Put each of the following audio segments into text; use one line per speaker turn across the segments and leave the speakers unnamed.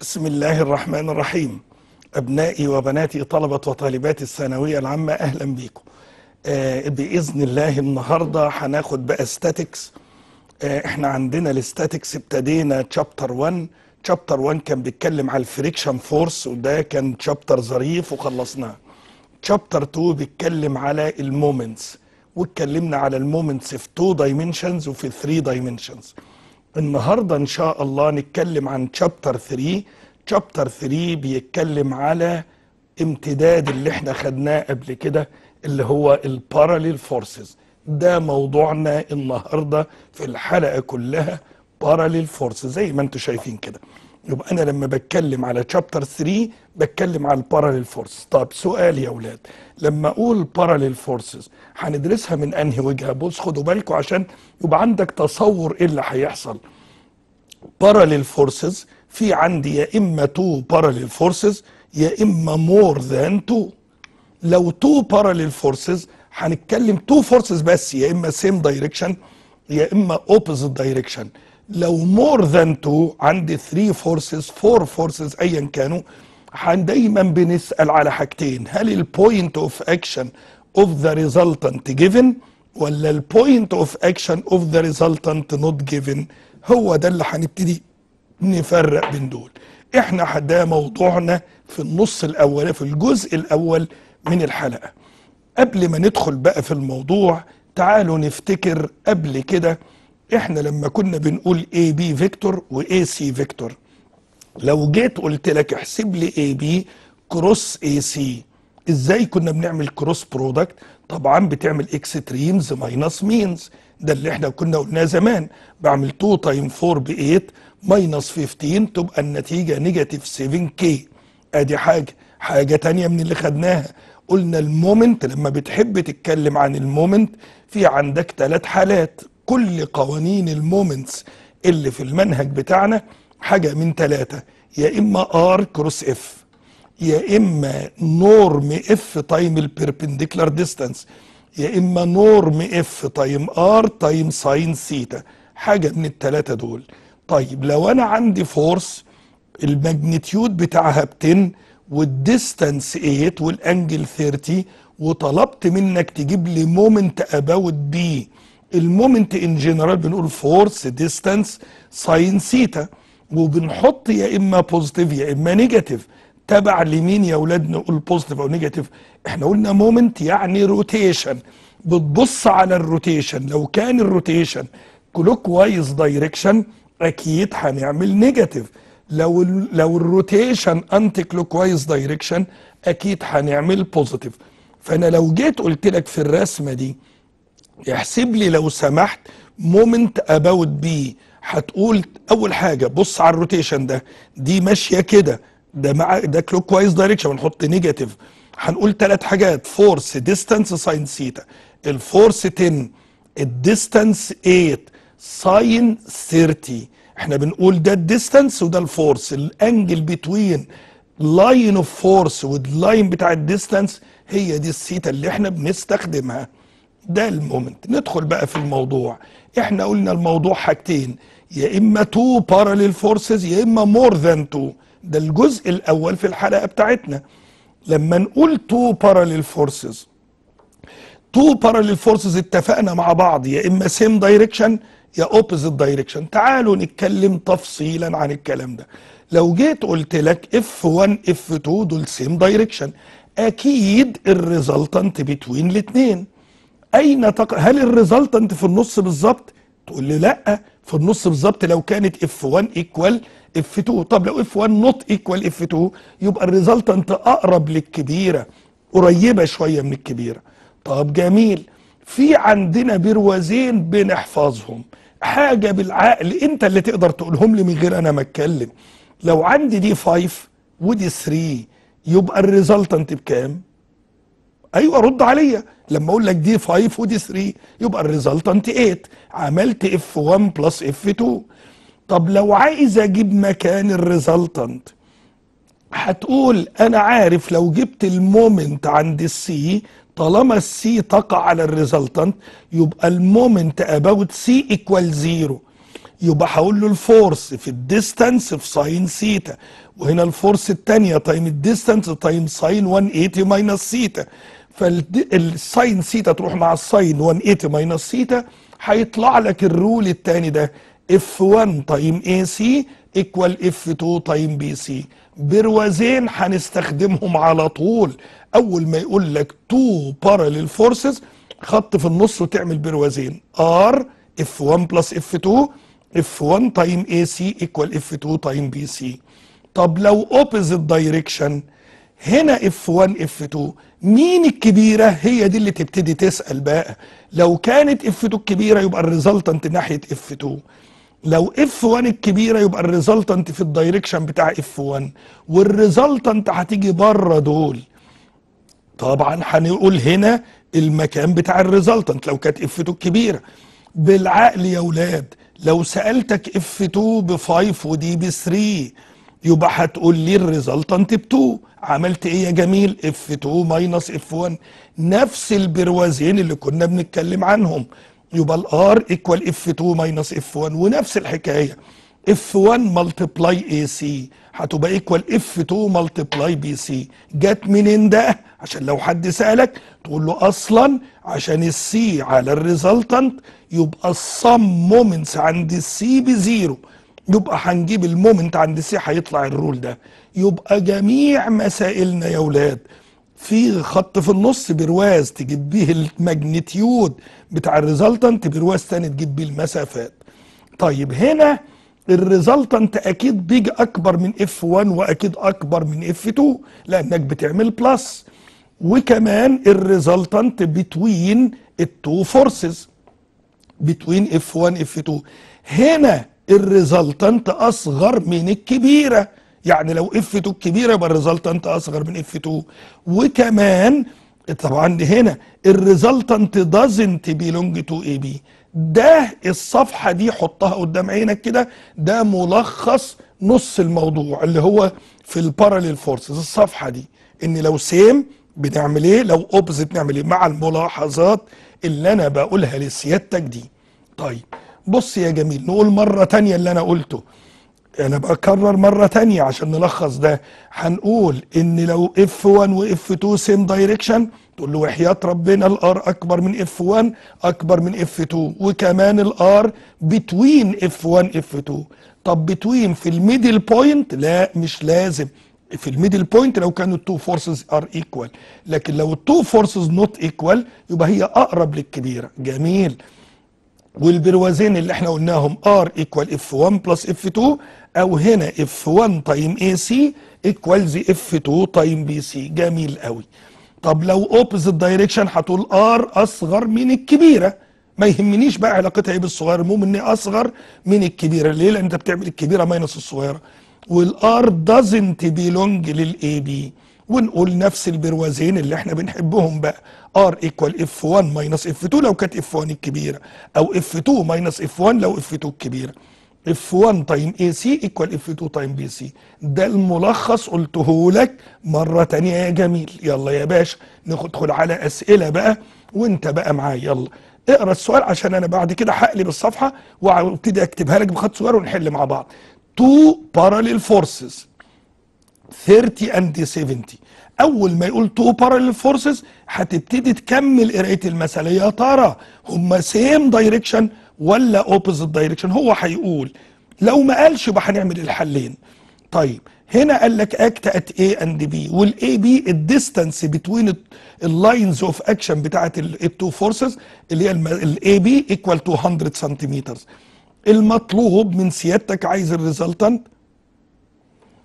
بسم الله الرحمن الرحيم. أبنائي وبناتي طلبة وطالبات الثانوية العامة أهلا بيكم. آه بإذن الله النهاردة هناخد بقى statics آه إحنا عندنا ال statics ابتدينا chapter 1 chapter 1 كان بيتكلم على ال friction force وده كان chapter ظريف وخلصناه. chapter 2 بيتكلم على ال moments واتكلمنا على ال moments في 2 dimensions وفي 3 dimensions النهارده إن شاء الله نتكلم عن chapter 3 chapter 3 بيتكلم على امتداد اللي إحنا خدناه قبل كده اللي هو ال parallel forces ده موضوعنا النهارده في الحلقة كلها parallel forces زي ما أنتم شايفين كده. يبقى أنا لما بتكلم على chapter 3 بتكلم على ال parallel forces طب سؤال يا أولاد لما أقول parallel forces هندرسها من أنهي وجهة؟ بص خدوا بالكم عشان يبقى عندك تصور إيه اللي هيحصل. parallel forces في عندي يا إما 2 parallel forces يا إما more than 2 لو 2 parallel forces هنتكلم 2 forces بس يا إما same direction يا إما opposite direction لو more than 2 عندي 3 forces 4 forces ايا كانوا دايما بنسأل على حاجتين. هل ال point of action of the resultant given ولا ال point of action of the resultant not given هو ده اللي هنبتدي نفرق بين دول. إحنا ده موضوعنا في النص الأول في الجزء الأول من الحلقة. قبل ما ندخل بقى في الموضوع تعالوا نفتكر قبل كده إحنا لما كنا بنقول AB vector و AC vector لو جيت قلت لك احسب لي AB cross AC إزاي كنا بنعمل cross product طبعا بتعمل extremes minus means ده اللي إحنا كنا قلناه زمان. بعمل 2 times 4 ب 8 minus 15 تبقى النتيجة negative 7 k ادي حاجة حاجة تانية من اللي خدناها. قلنا ال moment لما بتحب تتكلم عن ال moment في عندك ثلاث حالات. كل قوانين ال moments اللي في المنهج بتاعنا حاجة من ثلاثة يا إما r cross F يا إما norm F times ال perpendicular distance يا إما norm F times r times sine theta حاجة من الثلاثه دول. طيب لو أنا عندي force ال magnitude بتاعها ب 10 وال distance 8 وال angle 30 وطلبت منك تجيب لي moment about B ال moment in general بنقول force distance sine theta وبنحط يا إما positive يا إما negative تبع لمين يا أولاد نقول positive أو negative إحنا قلنا moment يعني rotation بتبص على ال rotation لو كان ال rotation clockwise direction أكيد هنعمل negative لو لو ال rotation anticlockwise direction أكيد هنعمل positive فأنا لو جيت قلت لك في الرسمة دي احسب لي لو سمحت moment about B هتقول أول حاجة بص على ال rotation ده. دي ماشية كده. ده مع ده clockwise direction بنحط negative هنقول ثلاث حاجات. force distance sine theta ال force 10 ال distance 8 sine 30 إحنا بنقول ده ال distance وده ال force ال angle between line of force وال line بتاع ال distance هي دي السيتا اللي إحنا بنستخدمها. ده ال moment. ندخل بقى في الموضوع. إحنا قلنا الموضوع حاجتين يا إما two parallel forces يا إما more than two ده الجزء الأول في الحلقة بتاعتنا. لما نقول two parallel forces two parallel forces اتفقنا مع بعض يا إما same direction يا opposite direction تعالوا نتكلم تفصيلا عن الكلام ده. لو جيت قلت لك F 1 F 2 دول same direction أكيد ال resultant between الاثنين أين تق... هل ال resultant في النص بالظبط؟ تقول لي لأ في النص بالظبط لو كانت F 1 equal F 2 طب لو F 1 not equal F 2 يبقى ال resultant أقرب للكبيرة قريبة شوية من الكبيرة. طب جميل. في عندنا بروازين بنحفظهم. حاجة بالعقل أنت اللي تقدر تقولهم لي من غير أنا ما أتكلم. لو عندي دي 5 ودي 3 يبقى ال resultant بكام؟ أيوه رد عليا. لما أقول لك دي 5 ودي 3 يبقى ال resultant 8 عملت F 1 plus F 2 طب لو عايز أجيب مكان ال resultant هتقول أنا عارف لو جبت ال moment عند ال C طالما ال C تقع على ال resultant يبقى ال moment about C equal zero يبقى هقول له ال force في ال distance في sine theta وهنا ال force الثانية times ال distance times sine 180 minus theta فال sine theta تروح مع ال sine 180 minus theta هيطلع لك ال rule الثاني ده. F 1 times AC equal F 2 times BC. بروازين هنستخدمهم على طول. أول ما يقول لك 2 parallel forces خط في النص وتعمل بروازين. R F 1 plus F 2 F 1 times AC equal F 2 times BC. طب لو opposite direction هنا F 1 F 2 مين الكبيرة؟ هي دي اللي تبتدي تسأل بقى. لو كانت F 2 الكبيرة يبقى ال resultant ناحية F 2 لو F 1 الكبيرة يبقى ال resultant في ال direction بتاع F 1 وال resultant هتيجي بره دول. طبعا هنقول هنا المكان بتاع ال resultant لو كانت F 2 الكبيرة. بالعقل يا ولاد لو سألتك F 2 ب 5 ودي ب 3 يبقى هتقول لي ال resultant ب 2 عملت إيه يا جميل؟ F 2 minus F 1 نفس البروازين اللي كنا بنتكلم عنهم. يبقى ال R equal F 2 minus F 1 ونفس الحكاية. F 1 multiply AC هتبقى equal F 2 multiply BC جت منين ده؟ عشان لو حد سألك تقول له أصلا عشان السي على الريزلتنت يبقى الصم مومنتس عند السي بزيرو. يبقى هنجيب ال moment عند ال C هيطلع ال rule ده. يبقى جميع مسائلنا يا ولاد في خط في النص برواز تجيب بيه ال magnitude بتاع ال resultant برواز تاني تجيب بيه المسافات. طيب هنا ال resultant أكيد بيجي أكبر من F 1 وأكيد أكبر من F 2 لأنك بتعمل plus وكمان ال resultant between ال two forces between F 1 F 2 هنا ال resultant أصغر من الكبيرة. يعني لو F 2 الكبيره يبقى ال resultant أصغر من F 2 وكمان طبعا هنا ال resultant doesn't belong to AB ده الصفحة دي حطها قدام عينك كده ده ملخص نص الموضوع اللي هو في ال parallel forces الصفحة دي. إن لو same بنعمل إيه؟ لو opposite نعمل إيه؟ مع الملاحظات اللي أنا بقولها لسيادتك دي. طيب بص يا جميل نقول مرة تانية اللي أنا قلته. أنا بكرر مرة تانية عشان نلخص ده. هنقول إن لو F 1 و F 2 same direction تقول له وحياة ربنا ال R أكبر من F 1 أكبر من F 2 وكمان ال R between F 1 F 2 طب between في ال middle point لا مش لازم. في ال middle point لو كانوا ال two forces are equal لكن لو ال two forces not equal يبقى هي أقرب للكبيرة. جميل. والبروازين اللي إحنا قلناهم R equal F 1 plus F 2 أو هنا F 1 time AC equals F 2 time BC جميل قوي. طب لو opposite direction هتقول R أصغر من الكبيرة. ما يهمنيش بقى علاقتها إيه بالصغيره المهم إن أصغر من الكبيرة. ليه؟ لأن أنت بتعمل الكبيرة minus الصغيرة. وال R doesn't belong لل AB ونقول نفس البروازين اللي إحنا بنحبهم بقى. R equal F 1 minus F 2 لو كانت F 1 الكبيرة أو F 2 minus F 1 لو F 2 الكبيرة. F 1 time AC equal F 2 time BC ده الملخص قلته لك مرة تانية. يا جميل. يلا يا باشا ندخل على أسئلة بقى وانت بقى معايا. يلا. اقرأ السؤال عشان أنا بعد كده هقلب الصفحة وأبتدي أكتبها لك بخط صغير ونحل مع بعض. Two parallel forces. 30 and 70 أول ما يقول two parallel forces هتبتدي تكمل قرايه المساله يا ترى. هما same direction ولا opposite direction هو هيقول. لو ما قالش يبقى هنعمل الحلين. طيب هنا قال لك act at A and B وال AB ال distance between ال lines of action بتاعت ال two forces اللي هي ال AB equal 200 سنتيمتر المطلوب من سيادتك عايز الريزلتنت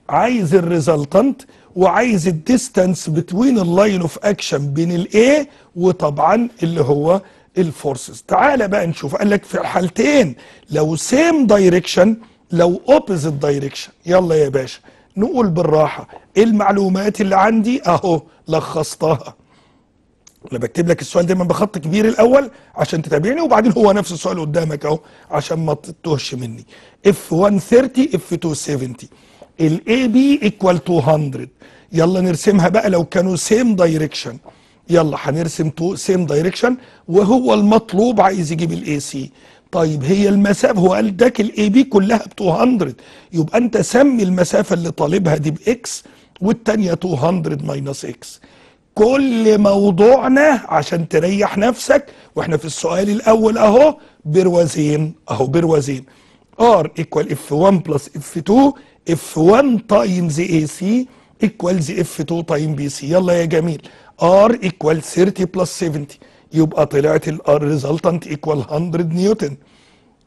عايز الريزلتنت وعايز الديستانس بتوين اللاين اوف اكشن بين الاي وطبعا اللي هو ال forces تعال بقى نشوف. قال لك في الحالتين لو same direction لو opposite direction يلا يا باشا نقول بالراحة إيه المعلومات اللي عندي؟ أهو لخصتها. أنا بكتب لك السؤال دايما بخط كبير الأول عشان تتابعني وبعدين هو نفس السؤال قدامك أهو عشان ما تتوهش مني. F 1 30 F 2 70 ال AB equal 200 يلا نرسمها بقى لو كانوا same direction يلا هنرسم two same direction وهو المطلوب عايز يجيب ال AC طيب هي المسافه هو قال اداك ال AB كلها ب 200 يبقى انت سمي المسافة اللي طالبها دي ب X والتانية 200 minus X كل موضوعنا عشان تريح نفسك وإحنا في السؤال الأول اهو بروازين اهو بروازين. R equal F 1 plus F 2 F 1 times AC equals F 2 time BC يلا يا جميل. R equal 30 plus 70 يبقى طلعت ال R resultant equal 100 نيوتن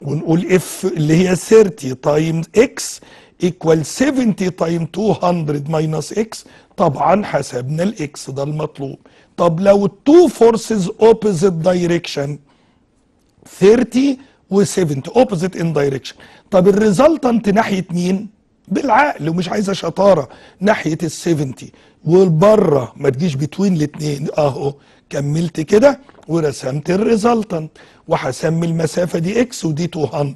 ونقول F اللي هي 30 times X equal 70 time 200 minus X طبعا حسبنا ال X ده المطلوب. طب لو ال two forces opposite direction 30 و70 opposite in direction طب ال resultant ناحية مين؟ بالعقل ومش عايزة شطارة. ناحية ال 70 والبره ما تجيش between الاثنين أهو كملت كده ورسمت ال resultant وهسمي المسافة دي X ودي 200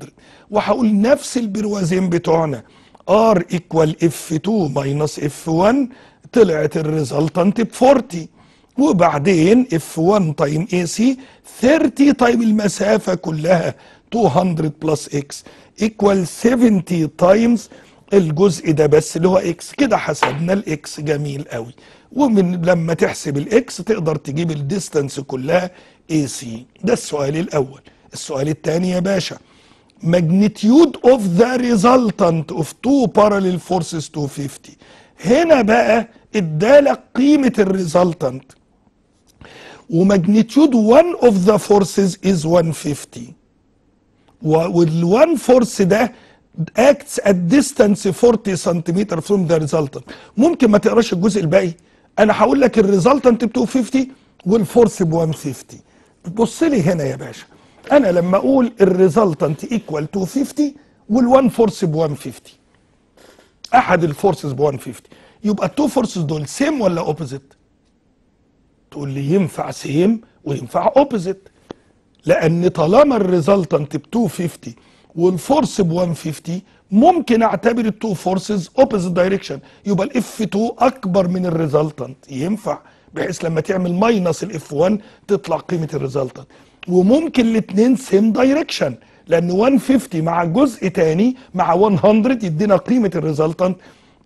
وهقول نفس البروازين بتوعنا. R equal F 2 minus F 1 طلعت ال resultant ب 40 وبعدين F 1 time AC 30 time المسافة كلها 200 plus X equal 70 times الجزء ده بس اللي هو إكس كده حسبنا الاكس جميل قوي. ومن لما تحسب ال X تقدر تجيب ال distance كلها AC ده السؤال الأول. السؤال الثاني يا باشا magnitude of the resultant of two parallel forces 250 هنا بقى ادالك قيمة ال resultant و magnitude one of the forces is 150 وال1 force ده acts at distance 40 centimeter from the resultant. ممكن ما تقراش الجزء الباقي. أنا هقول لك ال resultant ب 250 وال force ب 150 بص لي هنا يا باشا. أنا لما أقول ال resultant equal 250 وال1 force ب 150 أحد ال forces ب 150 يبقى ال two forces دول same ولا opposite تقول لي ينفع same وينفع opposite لأن طالما ال resultant ب 250 وال force ب 150 ممكن أعتبر ال two forces opposite direction يبقى ال F 2 أكبر من ال resultant ينفع. بحيث لما تعمل minus ال F 1 تطلع قيمة ال resultant وممكن الاثنين same direction لأن 150 مع جزء تاني مع 100 يدينا قيمة ال resultant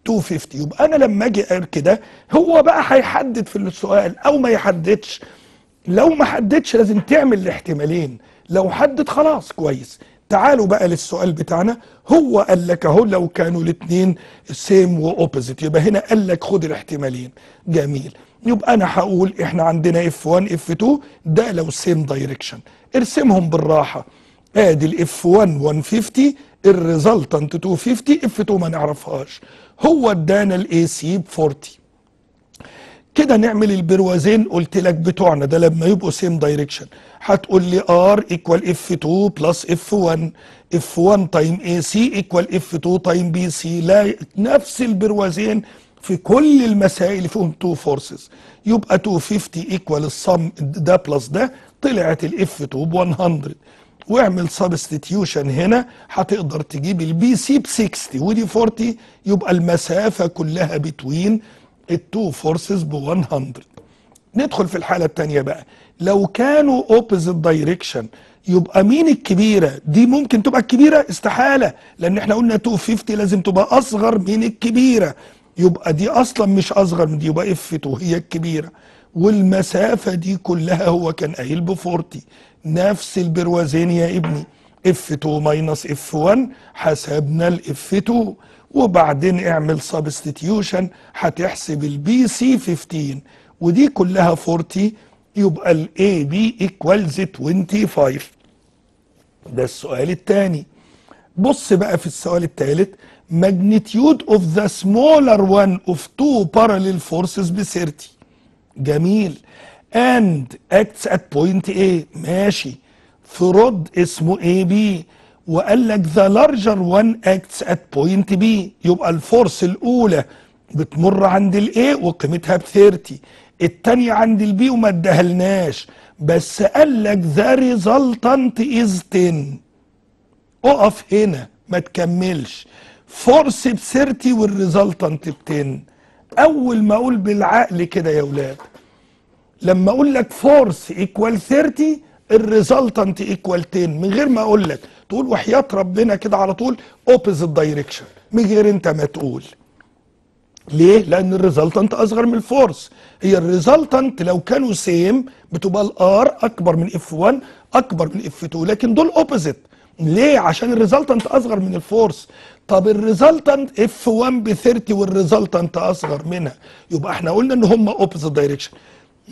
250 يبقى أنا لما أجي أقول كده هو بقى هيحدد في السؤال أو ما يحددش. لو ما حددش لازم تعمل الاحتمالين. لو حدد خلاص كويس. تعالوا بقى للسؤال بتاعنا. هو قال لك أهو لو كانوا الاثنين same و opposite يبقى هنا قال لك خد الاحتمالين. جميل. يبقى أنا هقول إحنا عندنا F 1 F 2 ده لو same direction ارسمهم بالراحة. آدي ال F 1 150 ال resultant 250 F 2 ما نعرفهاش. هو ادانا ال AC ب 40 كده نعمل البروازين قلت لك بتوعنا ده لما يبقوا same direction هتقول لي R equal F 2 plus F 1 F 1 time AC equal F 2 time BC لا نفس البروازين في كل المسائل فيهم 2 forces يبقى 250 equal ال sum ده plus ده طلعت ال F 2 ب 100 واعمل substitution هنا هتقدر تجيب ال BC ب 60 ودي 40 يبقى المسافة كلها between ال two forces ب 100 ندخل في الحالة الثانية بقى. لو كانوا opposite direction يبقى مين الكبيرة؟ دي ممكن تبقى الكبيرة؟ استحالة. لأن إحنا قلنا 250 لازم تبقى أصغر من الكبيرة. يبقى دي أصلا مش أصغر من دي يبقى F 2 هي الكبيرة. والمسافة دي كلها هو كان قايل ب 40 نفس البروازين يا ابني. F 2 minus F 1 حسبنا ال F 2 وبعدين اعمل substitution هتحسب ال BC 15 ودي كلها 40 يبقى ال AB equals 25 ده السؤال الثاني بص بقى في السؤال الثالث magnitude of the smaller one of two parallel forces ب 30 جميل. And acts at point A. ماشي. في rod اسمه B وقال لك the larger one acts at point B يبقى ال force الأولى بتمر عند ال A وقيمتها ب 30 الثانية عند ال B وما ادهلناش. بس قال لك the resultant is 10 اقف هنا ما تكملش. force ب 30 وال resultant ب 10 أول ما أقول بالعقل كده يا أولاد لما أقول لك force equal 30 ال resultant equal 10 من غير ما أقول لك تقول وحياة ربنا كده على طول opposite direction من غير أنت ما تقول. ليه؟ لأن ال resultant أصغر من ال force هي ال resultant لو كانوا same بتبقى ال R أكبر من F 1 أكبر من F 2 لكن دول opposite ليه؟ عشان ال resultant أصغر من ال force طب ال resultant F 1 ب 30 وال resultant أصغر منها يبقى إحنا قلنا إن هم opposite direction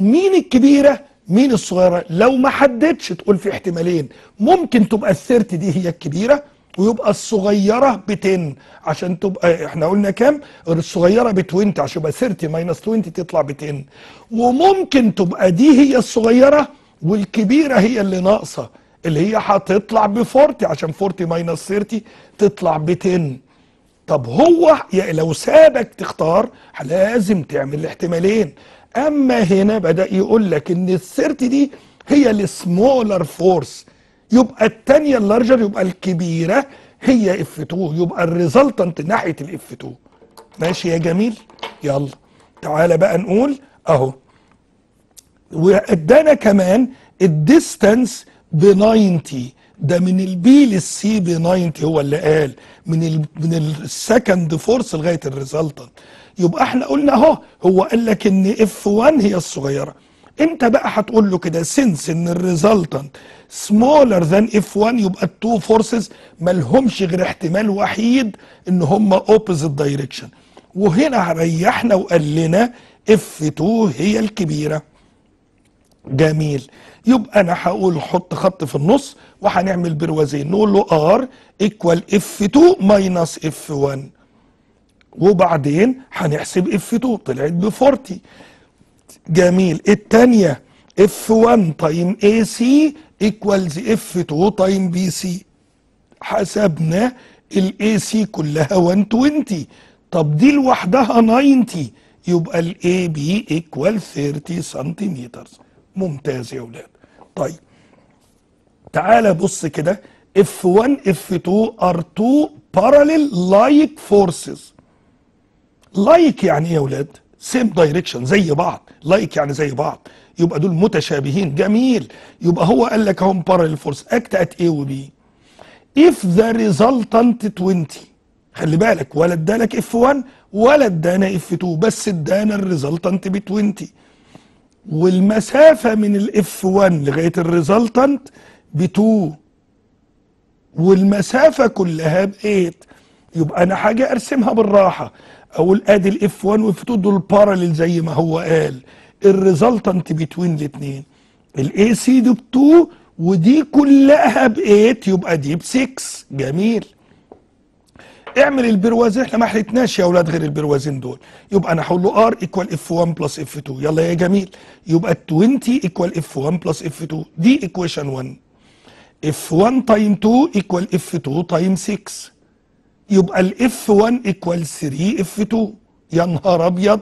مين الكبيرة؟ مين الصغيرة؟ لو ما حددش تقول في احتمالين ممكن تبقى ال 30 دي هي الكبيرة ويبقى الصغيرة ب 10 عشان تبقى إحنا قلنا كام؟ الصغيرة ب 20 عشان يبقى 30 minus 20 تطلع ب 10 وممكن تبقى دي هي الصغيرة والكبيرة هي اللي ناقصة اللي هي هتطلع ب 40 عشان 40 minus 30 تطلع ب 10 طب هو لو سابك تختار لازم تعمل الاحتمالين أما هنا بدأ يقول لك إن ال 30 دي هي ال smaller force يبقى الثانية ال larger يبقى الكبيرة هي F 2 يبقى ال resultant ناحية ال F 2 ماشي يا جميل؟ يلا. تعالى بقى نقول أهو. وأدانا كمان ال distance ب 90 ده من ال B لل C ب 90 هو اللي قال. من ال من ال second force لغاية ال resultant يبقى إحنا قلنا أهو هو قال لك إن F 1 هي الصغيرة. انت بقى هتقول له كده؟ since ان ال resultant smaller than F 1 يبقى ال two forces مالهمش غير احتمال وحيد ان هم opposite direction وهنا ريحنا وقال لنا F 2 هي الكبيرة. جميل. يبقى أنا هقول حط خط في النص وهنعمل بروازين. نقول له R equal F 2 minus F 1 وبعدين هنحسب F 2 طلعت ب 40 جميل. الثانية F 1 time AC equals F 2 time C حسبنا ال AC كلها 120 طب دي لوحدها 90 يبقى ال AB equal 30 سنتيمتر ممتاز يا أولاد. طيب. تعالى بص كده. F 1 F 2 are 2 parallel like forces. Like يعني إيه يا أولاد؟ same direction زي بعض. like يعني زي بعض. يبقى دول متشابهين. جميل. يبقى هو قال لك اهم parallel force act at A و B if the resultant 20 خلي بالك. ولا ادالك F 1 ولا ادانا F 2 بس ادانا ال resultant ب 20 والمسافة من ال F 1 لغاية ال resultant ب 2 والمسافة كلها ب 8 يبقى أنا حاجة أرسمها بالراحة. أقول ادي ال F 1 و F 2 دول parallel زي ما هو قال. ال resultant between الاثنين ال AC دي ب 2 ودي كلها ب 8 يبقى دي ب 6 جميل. اعمل البروازين إحنا ما حلتناش يا أولاد غير البروازين دول. يبقى أنا هقول له R equal F 1 plus F 2 يلا يا جميل. يبقى ال 20 equal F 1 plus F 2 دي equation 1 F 1 time 2 equal F 2 time 6 يبقى ال F 1 equal 3 F 2 يا نهار أبيض.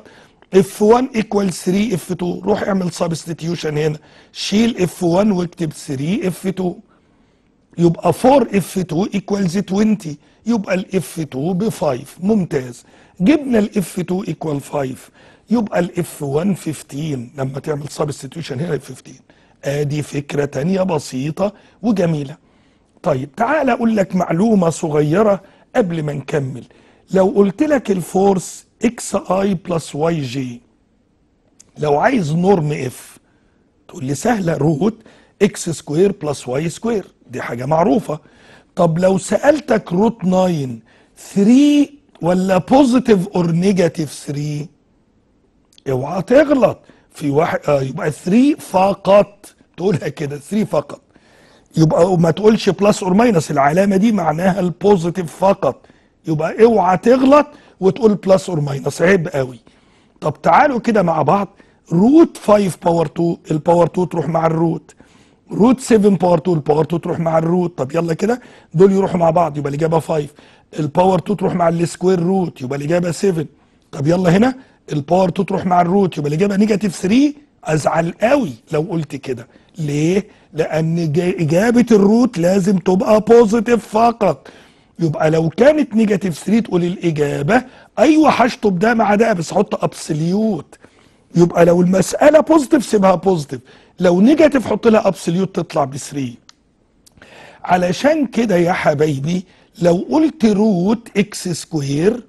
F 1 equal 3 F 2 روح اعمل substitution هنا. شيل F 1 واكتب 3 F 2 يبقى 4 F 2 equals 20 يبقى ال F 2 ب 5 ممتاز. جبنا ال F 2 equal 5 يبقى ال F 1 15 لما تعمل substitution هنا 15 آدي فكرة تانية بسيطة وجميلة. طيب تعال أقول لك معلومة صغيرة قبل ما نكمل. لو قلت لك ال force X i plus Y j لو عايز norm F تقول لي سهلة root X square plus Y square. دي حاجة معروفة. طب لو سألتك root 9 3 ولا positive or negative 3 اوعى تغلط. في واحد آه يبقى 3 فقط. تقولها كده 3 فقط. يبقى ما تقولش plus or minus العلامة دي معناها ال positive فقط. يبقى اوعى تغلط وتقول plus or minus عيب قوي. طب تعالوا كده مع بعض. root 5 power 2 ال power 2 تروح مع ال root root 7 power 2 ال power 2 تروح مع ال root طب يلا كده دول يروحوا مع بعض يبقى الإجابة 5 ال power 2 تروح مع ال square root يبقى الإجابة 7 طب يلا هنا ال power 2 تروح مع ال root يبقى الإجابة negative 3 أزعل قوي لو قلت كده. ليه؟ لأن إجابة ال root لازم تبقى positive فقط. يبقى لو كانت negative 3 تقول الإجابة أيوه هشطب ده مع ده بس حط absolute يبقى لو المسألة positive سيبها positive لو negative حط لها absolute تطلع ب 3 علشان كده يا حبايبي لو قلت root X square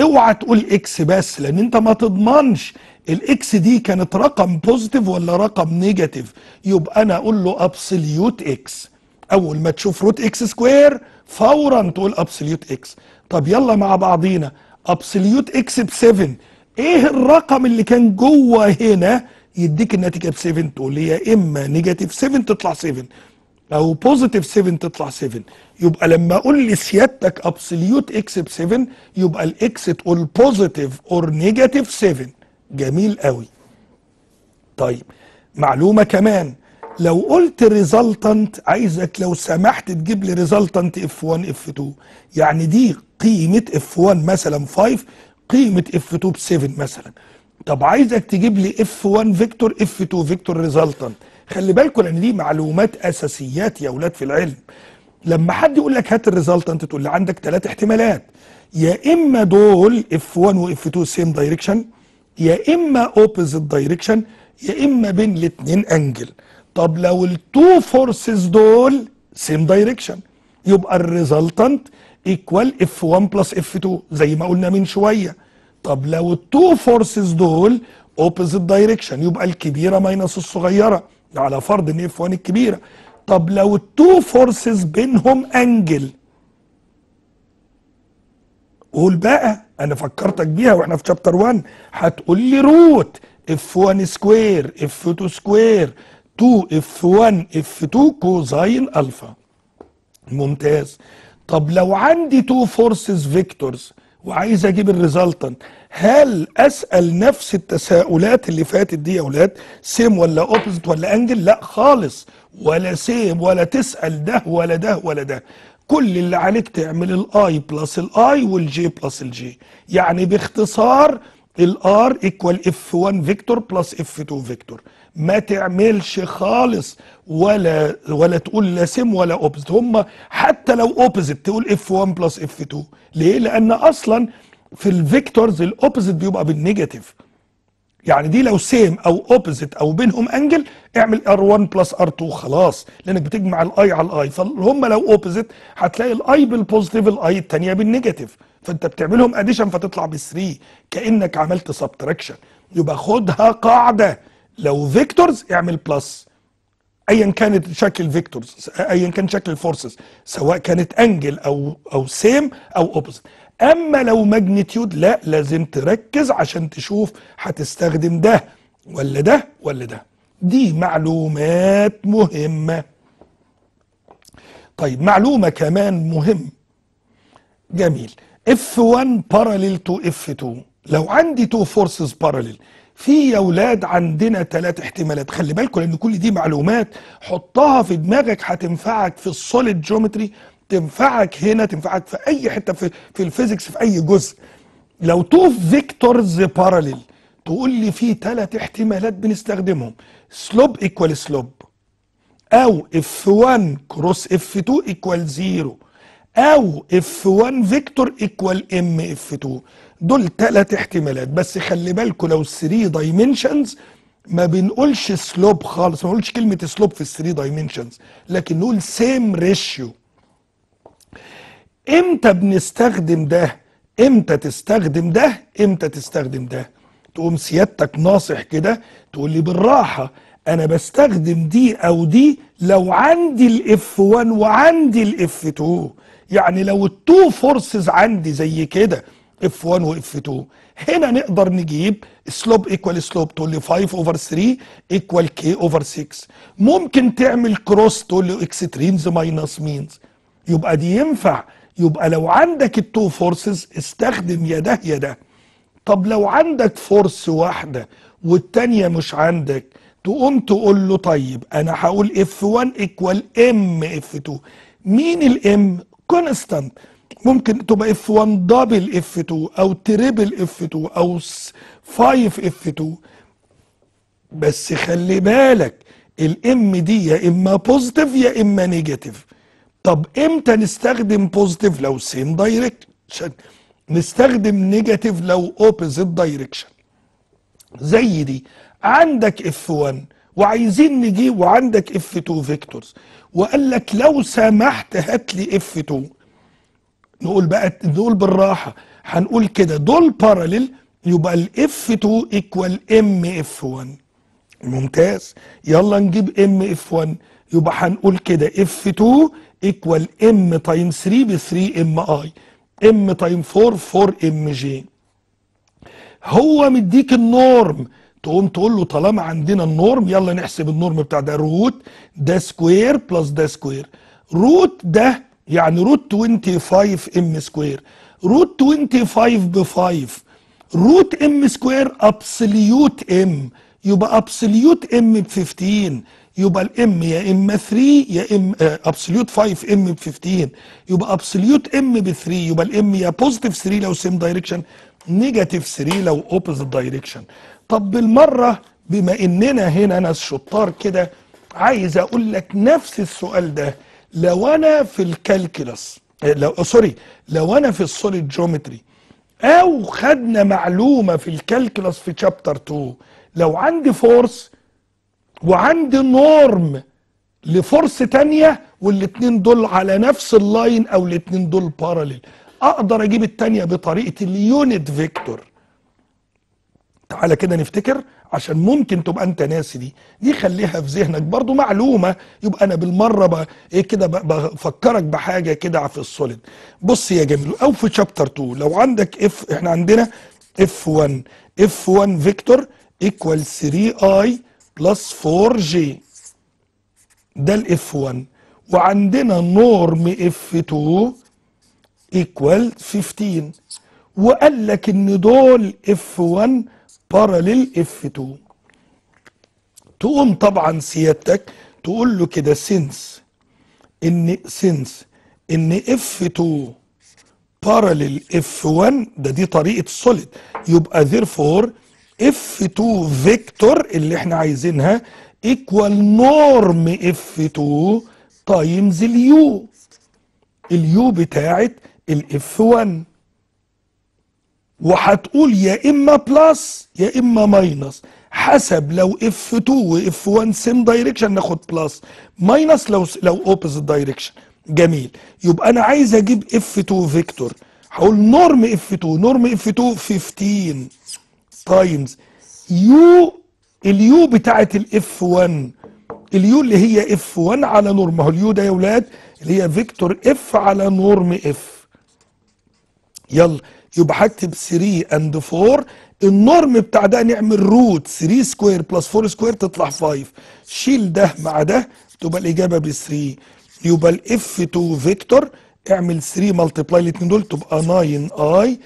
اوعى تقول X بس لأن أنت ما تضمنش ال X دي كانت رقم positive ولا رقم negative يبقى أنا أقول له absolute X أول ما تشوف root X square فورا تقول absolute X طب يلا مع بعضينا. absolute X ب 7 إيه الرقم اللي كان جوه هنا؟ يديك النتيجة ب 7 تقول لي يا إما negative 7 تطلع 7 أو positive 7 تطلع 7 يبقى لما أقول لسيادتك absolute X ب 7 يبقى ال X تقول positive or negative 7 جميل قوي. طيب معلومة كمان. لو قلت resultant عايزك لو سمحت تجيب لي resultant F 1 F 2 يعني دي قيمة F 1 مثلا 5 قيمة F 2 ب 7 مثلا. طب عايزك تجيب لي F 1 vector F 2 vector resultant خلي بالكم لأن دي معلومات أساسيات يا أولاد في العلم. لما حد يقول لك هات ال resultant تقول لي عندك ثلاث احتمالات. يا إما دول F 1 و F 2 same direction يا إما opposite direction يا إما بين الاثنين angle طب لو ال two forces دول same direction يبقى ال resultant equal F 1 plus F 2 زي ما قلنا من شوية. طب لو ال two forces دول opposite direction يبقى الكبيرة minus الصغيرة على فرض إن F 1 الكبيرة. طب لو ال two forces بينهم angle قول بقى. أنا فكرتك بيها وإحنا في chapter 1 هتقول لي root F 1 square F 2 square 2 F 1 F 2 cosine alpha ممتاز. طب لو عندي two forces vectors وعايز أجيب ال resultant هل أسأل نفس التساؤلات اللي فاتت دي يا أولاد؟ same ولا opposite ولا angle لا خالص. ولا same ولا تسأل ده ولا ده ولا ده. كل اللي عليك تعمل الاي بلس الاي والجي بلس الجي يعني باختصار ال R equal F 1 vector plus F 2 vector ما تعملش خالص ولا ولا تقول لا same ولا opposite هم حتى لو opposite تقول F 1 plus F 2 ليه؟ لأن أصلا في ال vectors ال opposite بيبقى بال negative يعني دي لو same أو opposite أو بينهم angle اعمل F1 plus F2 خلاص لأنك بتجمع الاي على الاي فهم لو اوبوزيت هتلاقي الاي بالبوزيتيف الاي الثانية بالنيجاتيف فأنت بتعملهم addition فتطلع ب 3 كأنك عملت subtraction يبقى خدها قاعدة. لو vectors اعمل plus ايا كانت شكل ال vectors ايا كان شكل ال forces سواء كانت angle أو أو same أو opposite أما لو magnitude لا لازم تركز عشان تشوف هتستخدم ده ولا ده ولا ده. دي معلومات مهمة. طيب معلومة كمان مهم. جميل. F1 parallel to F2 لو عندي two forces parallel. في يا أولاد عندنا ثلاث احتمالات. خلي بالكم لأن كل دي معلومات حطها في دماغك هتنفعك في ال solid geometry تنفعك هنا تنفعك في أي حتة في, في ال physics في أي جزء. لو two vectors parallel تقول لي في ثلاث احتمالات بنستخدمهم. slope equal slope أو F 1 cross F 2 equal 0 أو F 1 vector equal M F 2 دول ثلاث احتمالات. بس خلي بالكم لو 3 dimensions ما بنقولش slope خالص ما بنقولش كلمة slope في ال 3 dimensions لكن نقول same ratio إمتى بنستخدم ده؟ إمتى تستخدم ده؟ إمتى تستخدم ده؟ تقوم سيادتك ناصح كده تقول لي بالراحة أنا بستخدم دي أو دي لو عندي ال F 1 وعندي ال F 2 يعني لو ال two forces عندي زي كده F 1 و F 2 هنا نقدر نجيب slope equal slope تقول لي 5 over 3 equal K over 6 ممكن تعمل cross تقول لي extremes minus means يبقى دي ينفع. يبقى لو عندك ال two forces استخدم يا ده يا ده طب لو عندك force واحدة والتانية مش عندك تقوم تقول له طيب أنا هقول F 1 equal M F 2 مين ال M constant ممكن تبقى F 1 double F 2 أو triple F 2 أو 5 F 2 بس خلي بالك ال M دي يا إما positive يا إما negative طب إمتى نستخدم positive لو same direction نستخدم negative لو opposite direction زي دي. عندك F 1 وعايزين نجيب وعندك F 2 vectors وقال لك لو سمحت هات لي F 2 نقول بقى نقول بالراحة. هنقول كده. دول parallel يبقى ال F 2 equal M F 1 ممتاز. يلا نجيب M F 1 يبقى هنقول كده. F 2 equal M time 3 ب 3 M i M time 4 4 M j هو مديك ال norm. تقوم تقول له طالما عندنا ال norm يلا نحسب ال norm بتاع ده root ده square plus ده square root ده يعني root 25 M square root 25 ب 5 root M square absolute M يبقى absolute M ب 15 يبقى ال M يا اما 3 يا ام absolute 5 M ب 15 يبقى absolute M ب 3 يبقى ال M يا positive 3 لو same direction negative 3 لو opposite direction طب بالمرة بما إننا هنا ناس شطار كده عايز أقول لك نفس السؤال ده. لو أنا في ال calculus لو sorry لو أنا في ال solid geometry أو خدنا معلومة في ال calculus في chapter 2 لو عندي force وعندي norm ل force تانية والاتنين دول على نفس ال line أو الاتنين دول parallel أقدر أجيب التانية بطريقة ال unit vector. تعالى كده نفتكر عشان ممكن تبقى أنت ناسي دي. دي خليها في ذهنك. برضو معلومة يبقى أنا بالمرة بقى إيه كده بفكرك بحاجة كده في ال solid بص يا جميل أو في chapter 2 لو عندك F إحنا عندنا F 1 F 1 vector equal 3 i plus 4 j. ده ال F 1 وعندنا norm F 2 equal 15 وقال لك إن دول F 1 parallel F 2 تقوم طبعا سيادتك تقول له كده since إن since إن F 2 parallel F 1 ده دي طريقة solid يبقى therefore F 2 vector اللي إحنا عايزينها equal norm F 2 times ال U ال U بتاعت ال F 1 وهتقول يا إما plus يا إما minus حسب لو F 2 و F 1 same direction ناخد plus minus لو لو opposite direction جميل. يبقى أنا عايز أجيب F 2 vector هقول norm F 2 norm F 2 15 times u ال u بتاعت ال F 1 ال u اللي هي F 1 على norm ما هو ال u ده يا ولاد اللي هي vector F على norm F يلا يبقى هكتب 3 and 4 ال norm بتاع ده نعمل root 3 square plus 4 square تطلع 5 شيل ده مع ده تبقى الإجابة ب 3 يبقى ال F 2 vector اعمل 3 multiply الاثنين دول تبقى 9 i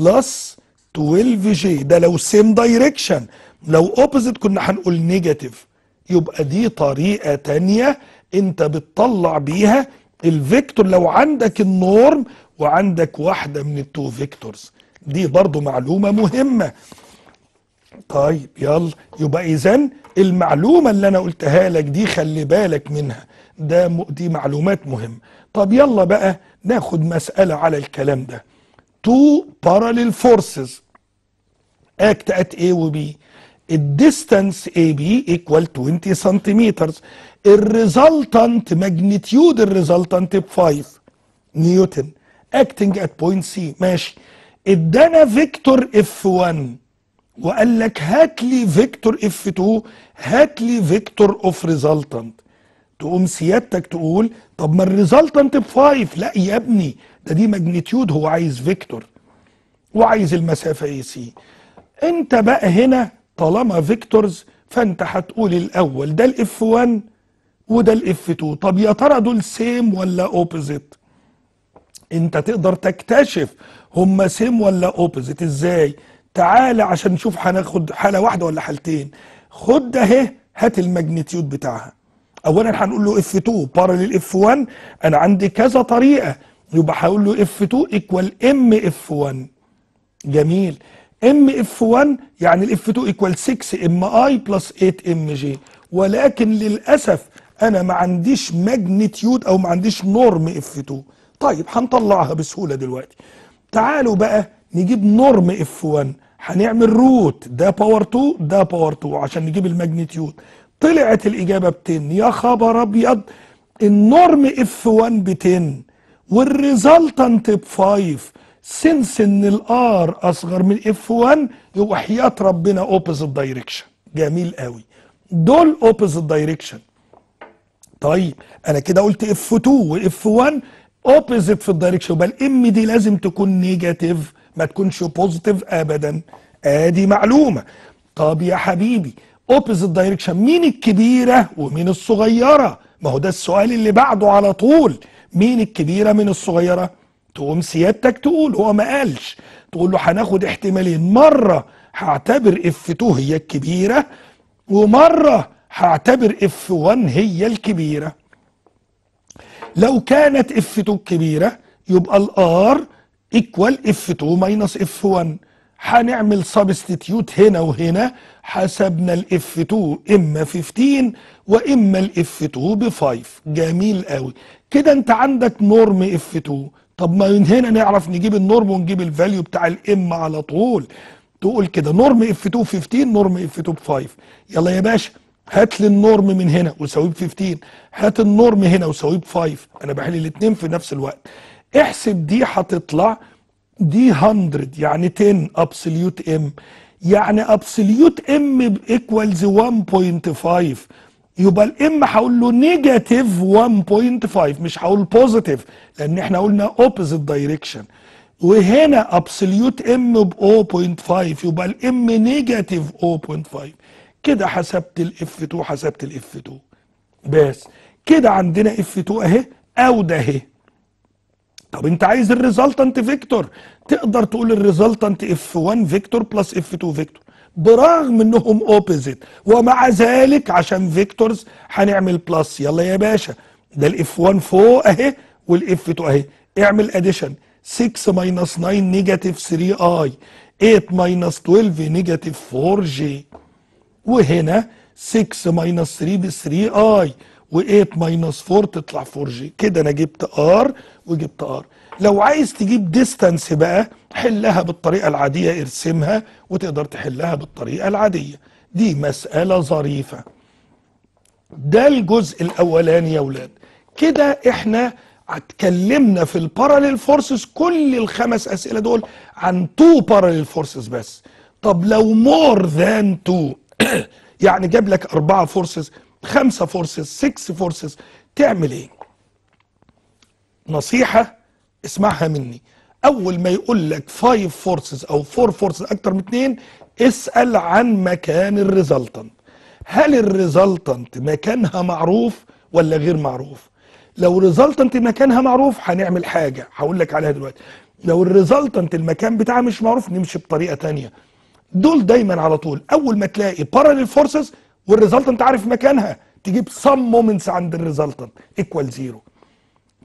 plus 12 j ده لو same direction لو opposite كنا هنقول negative يبقى دي طريقة تانية انت بتطلع بيها ال vector لو عندك ال norm وعندك واحدة من ال two vectors دي برضو معلومة مهمة. طيب يلا. يبقى اذا المعلومة اللي أنا قلتها لك دي خلي بالك منها. ده م... دي معلومات مهمة. طب يلا بقى ناخد مسألة على الكلام ده. Two parallel forces. Act at A و B. ال distance AB equal 20 سنتيمتر ال resultant magnitude ال resultant ب 5 newton acting at point C. ماشي. ادانا vector F1 وقال لك هات لي فيكتور F2 هات لي vector of resultant تقوم سيادتك تقول طب ما ال resultant ب 5 لا يا ابني. ده دي magnitude هو عايز vector وعايز المسافة AC انت بقى هنا طالما vectors فانت هتقول الأول ده ال F 1 وده ال F 2 طب يا ترى دول same ولا opposite انت تقدر تكتشف هما same ولا opposite إزاي؟ تعالى عشان نشوف هناخد حالة واحدة ولا حالتين. خد ده اهي هات ال magnitude بتاعها. اولا هنقول له F 2 parallel F 1 أنا عندي كذا طريقة. يبقى هقول له F 2 equal m F 1 جميل. m F 1 يعني ال F 2 equal 6 m i plus 8 m j ولكن للأسف أنا ما عنديش magnitude أو ما عنديش norm F 2 طيب هنطلعها بسهولة دلوقتي. تعالوا بقى نجيب norm F 1 هنعمل root ده power 2 ده power 2 عشان نجيب ال magnitude. طلعت الإجابة ب 10 يا خبر أبيض. ال norm F 1 ب 10 وال resultant ب 5 since إن ال R أصغر من F 1 يبقى حياة ربنا opposite direction جميل قوي. دول opposite direction طيب أنا كده قلت F 2 و F 1 opposite في ال direction يبقى ال m دي لازم تكون negative ما تكونش positive ابدا. آدي معلومة. طب يا حبيبي opposite direction مين الكبيرة ومين الصغيرة؟ ما هو ده السؤال اللي بعده على طول. مين الكبيرة من الصغيرة؟ تقوم سيادتك تقول هو ما قالش. تقول له هناخد احتمالين. مرة هعتبر F 2 هي الكبيرة ومرة هعتبر F 1 هي الكبيرة. لو كانت F 2 كبيرة يبقى ال R equal F 2 minus F 1 هنعمل substitute هنا وهنا. حسبنا ال F 2 إما 15 وإما ال F 2 ب 5 جميل قوي كده أنت عندك norm F 2 طب ما من هنا نعرف نجيب ال norm ونجيب ال value بتاع ال m على طول. تقول كده norm F 2 15 norm F 2 ب 5 يلا يا باشا هات لي ال norm من هنا وساويه ب 15 هات ال norm هنا وساويه ب 5 أنا بحل الاثنين في نفس الوقت. احسب دي هتطلع دي 100 يعني 10 absolute m يعني absolute m ب equals 1.5 يبقى ال m هقول له negative 1.5 مش هقول positive لأن إحنا قلنا opposite direction وهنا absolute m ب 0.5 يبقى ال m negative 0.5 كده حسبت ال F 2 حسبت ال F 2 بس كده عندنا F 2 اهي أو ده اهي. طب انت عايز ال resultant vector تقدر تقول ال resultant F 1 vector plus F 2 vector برغم انهم opposite ومع ذلك عشان vectors هنعمل plus يلا يا باشا. ده ال F 1 فوق اهي وال F 2 اهي. اعمل addition 6 minus 9 negative 3 i 8 minus 12 negative 4 j وهنا 6 minus 3 ب 3 i و8 minus 4 تطلع 4 j كده أنا جبت R وجبت R لو عايز تجيب distance بقى حلها بالطريقة العادية ارسمها وتقدر تحلها بالطريقة العادية. دي مسألة ظريفة. ده الجزء الأولاني يا ولاد. كده إحنا اتكلمنا في ال parallel forces كل الخمس أسئلة دول عن two parallel forces بس. طب لو more than two يعني جاب لك أربعة forces خمسة forces 6 forces تعمل إيه؟ نصيحة اسمعها مني. أول ما يقول لك 5 forces أو 4 forces أكتر من اتنين اسأل عن مكان ال resultant هل ال resultant مكانها معروف ولا غير معروف؟ لو ال resultant مكانها معروف هنعمل حاجة. هقول لك عليها دلوقتي. لو ال resultant المكان بتاعها مش معروف نمشي بطريقة تانية. دول دايما على طول. أول ما تلاقي parallel forces وال resultant عارف مكانها تجيب sum moments عند ال resultant equal zero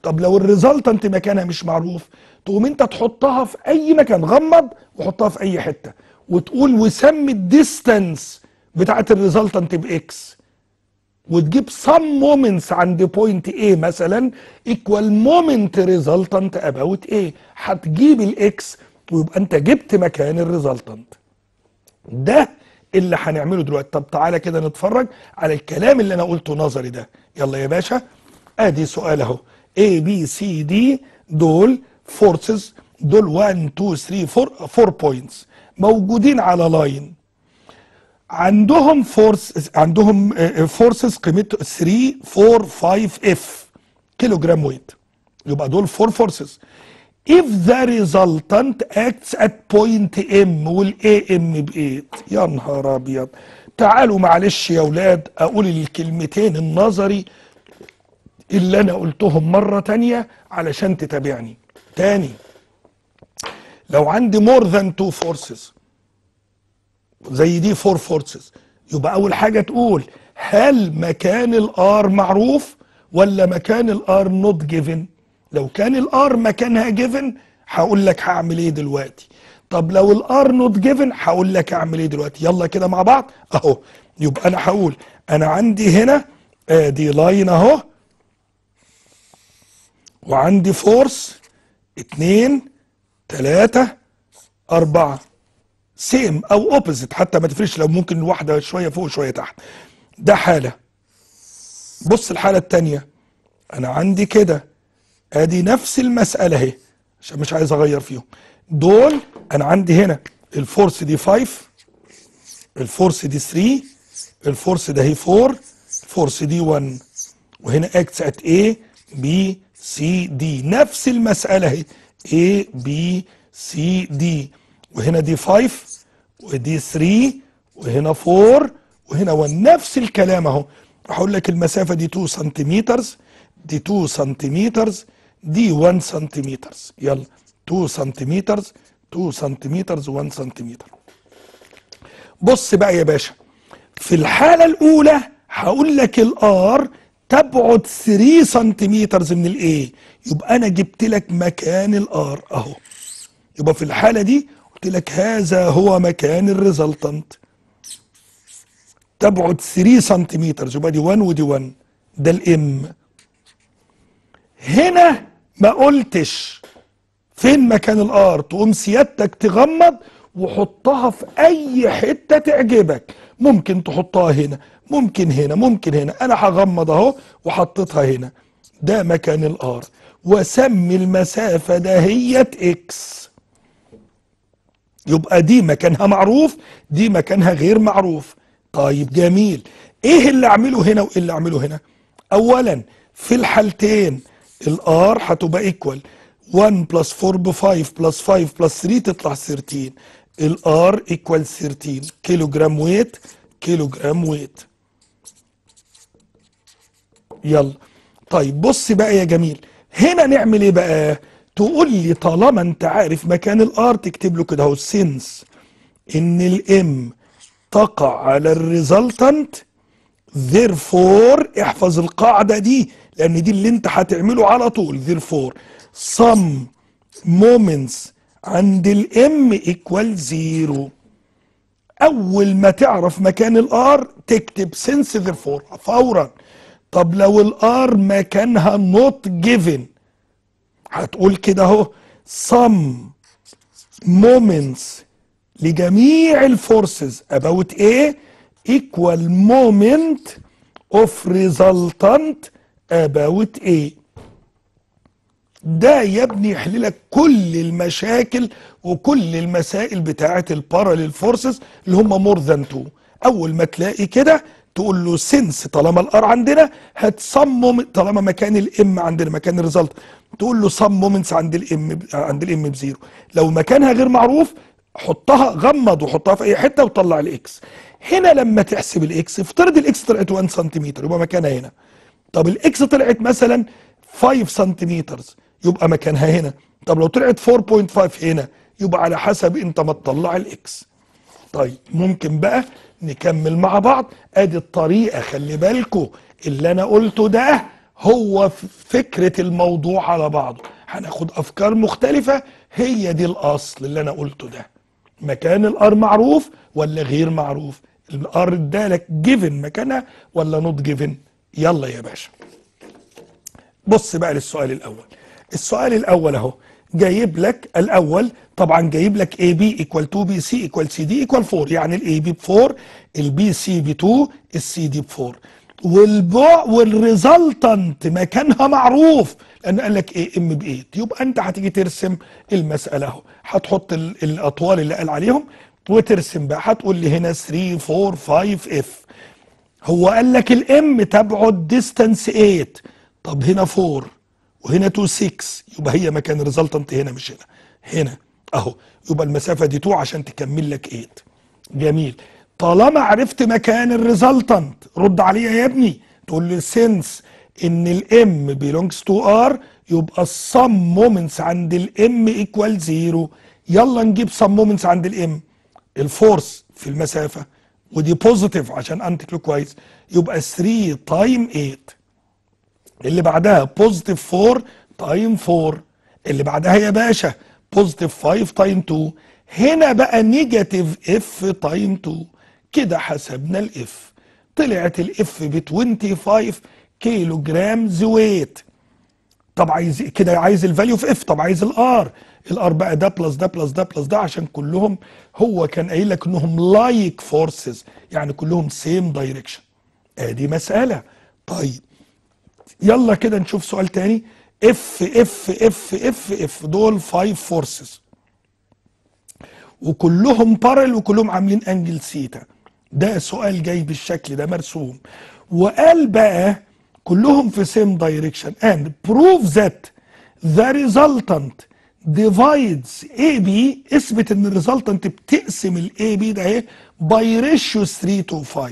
طب لو ال resultant مكانها مش معروف تقوم انت تحطها في أي مكان غمض وحطها في أي حتة وتقول وسمي ال distance بتاعت ال resultant ب X وتجيب sum moments عند point A مثلا equal moment resultant about A هتجيب ال X ويبقى انت جبت مكان ال resultant. ده اللي هنعمله دلوقتي. طب تعالى كده نتفرج على الكلام اللي أنا قلته نظري ده. يلا يا باشا أدي سؤال أهو. A B C D دول forces دول 1 2 3 4 4 points موجودين على line عندهم force عندهم forces قيمته 3 4 5 of كيلو جرام weight يبقى دول 4 forces if the resultant acts at point M وال AM ب 8 يا نهار أبيض. تعالوا معلش يا أولاد أقول الكلمتين النظري اللي أنا قلتهم مرة تانية علشان تتابعني. تاني لو عندي more than two forces زي دي four forces يبقى أول حاجة تقول هل مكان ال R معروف ولا مكان ال R not given لو كان ال R مكانها given هقول لك هعمل إيه دلوقتي. طب لو ال R not given هقول لك اعمل إيه دلوقتي. يلا كده مع بعض؟ أهو. يبقى أنا هقول أنا عندي هنا ادي line أهو. وعندي force اتنين تلاتة أربعة. same أو opposite حتى ما تفرقش لو ممكن واحدة شوية فوق شوية تحت. ده حالة. بص الحالة الثانية أنا عندي كده. أدي نفس المسألة أهي عشان مش عايز أغير فيهم. دول أنا عندي هنا. ال force دي 5 ال force دي 3 ال force ده هي 4 ال force دي 1 وهنا acts at A B C D. نفس المسألة اهي. A B C D. وهنا دي 5 ودي 3 وهنا 4 وهنا 1 نفس الكلام اهو. هقول لك المسافة دي 2 سنتيمتر دي 2 سنتيمتر دي 1 سنتيمتر يلا. 2 سنتيمتر 2 سنتيمتر 1 سنتيمتر بص بقى يا باشا. في الحالة الأولى هقول لك ال R تبعد 3 سنتيمتر من ال A يبقى أنا جبت لك مكان ال R أهو. يبقى في الحالة دي قلت لك هذا هو مكان ال resultant تبعد 3 سنتيمتر يبقى دي 1 ودي 1 ده ال M هنا ما قلتش فين مكان ال R تقوم سيادتك تغمض وحطها في أي حتة تعجبك. ممكن تحطها هنا. ممكن هنا ممكن هنا. أنا هغمض أهو وحطيتها هنا. ده مكان ال R. وسمي المسافة دهيت X. يبقى دي مكانها معروف دي مكانها غير معروف. طيب جميل. إيه اللي أعمله هنا وإيه اللي أعمله هنا؟ اولا في الحالتين ال R هتبقى equal 1 plus 4 ب 5 plus 5 plus 3 تطلع 13 ال R equal 13 كيلو جرام weight كيلو جرام weight يلا. طيب بص بقى يا جميل. هنا نعمل إيه بقى؟ تقول لي طالما أنت عارف مكان ال R تكتب له كده أهو since إن ال M تقع على ال resultant therefore احفظ القاعدة دي لأن دي اللي أنت هتعمله على طول. therefore sum moments عند ال M equal zero أول ما تعرف مكان ال R تكتب since therefore فورا. طب لو ال R مكانها not given هتقول كده أهو sum moments لجميع ال forces about A equal moment of resultant about A. ده يا ابني يحل لك كل المشاكل وكل المسائل بتاعه ال parallel forces اللي هم more than 2 أول ما تلاقي كده تقول له since طالما ال R عندنا هتصمم طالما مكان ال M عندنا مكان ال result تقول له sum moments عند ال M عند ال M ب zero. لو مكانها غير معروف حطها غمض وحطها في أي حتة وطلع ال X هنا لما تحسب ال X افترض ال X طلعت 1 سنتيمتر يبقى مكانها هنا. طب ال X طلعت مثلا 5 سنتيمتر يبقى مكانها هنا. طب لو طلعت 4.5 هنا يبقى على حسب انت ما تطلع ال X طيب ممكن بقى نكمل مع بعض. أدي الطريقة خلي بالكم اللي أنا قلته ده هو فكرة الموضوع على بعضه. هناخد أفكار مختلفة. هي دي الأصل اللي أنا قلته ده. مكان ال R معروف ولا غير معروف؟ ال R ادالك given مكانها ولا not given يلا يا باشا. بص بقى للسؤال الأول. السؤال الأول أهو. جايب لك الأول طبعا جايب لك AB equal 2 BC equal CD equal 4 يعني ال AB ب 4 ال BC ب 2 السي دي ب 4 والبع وال resultant مكانها معروف لأن قال لك AM ب 8 يبقى أنت هتيجي ترسم المسألة أهو. هتحط الأطوال اللي قال عليهم وترسم بقى. هتقول لي هنا 3 4 5 F هو قال لك ال M تبعد distance 8 طب هنا 4 وهنا 2 6 يبقى هي مكان ال resultant هنا مش هنا. هنا أهو. يبقى المسافة دي 2 عشان تكمل لك 8 جميل. طالما عرفت مكان ال resultant رد عليا يا ابني. تقول لي since إن ال M belongs to R يبقى ال sum moments عند ال M equal zero يلا نجيب sum moments عند ال M ال force في المسافة. ودي positive عشان anti clock كويس يبقى 3 times 8 اللي بعدها positive 4 times 4 اللي بعدها يا باشا positive 5 times 2 هنا بقى negative F times 2 كده حسبنا ال F طلعت ال F ب 25 كيلو جرام weight. طب عايز كده عايز ال value في F طب عايز ال R ال R بقى ده plus ده plus ده plus ده عشان كلهم هو كان قايل لك إنهم like forces يعني كلهم same direction ادي مسألة. طيب يلا كده نشوف سؤال تاني. F F F F F دول 5 forces وكلهم parallel وكلهم عاملين angle theta ده سؤال جاي بالشكل ده مرسوم. وقال بقى كلهم في same direction and prove that the resultant divides AB اثبت إن ال resultant بتقسم ال AB ده اهي by ratio 3 to 5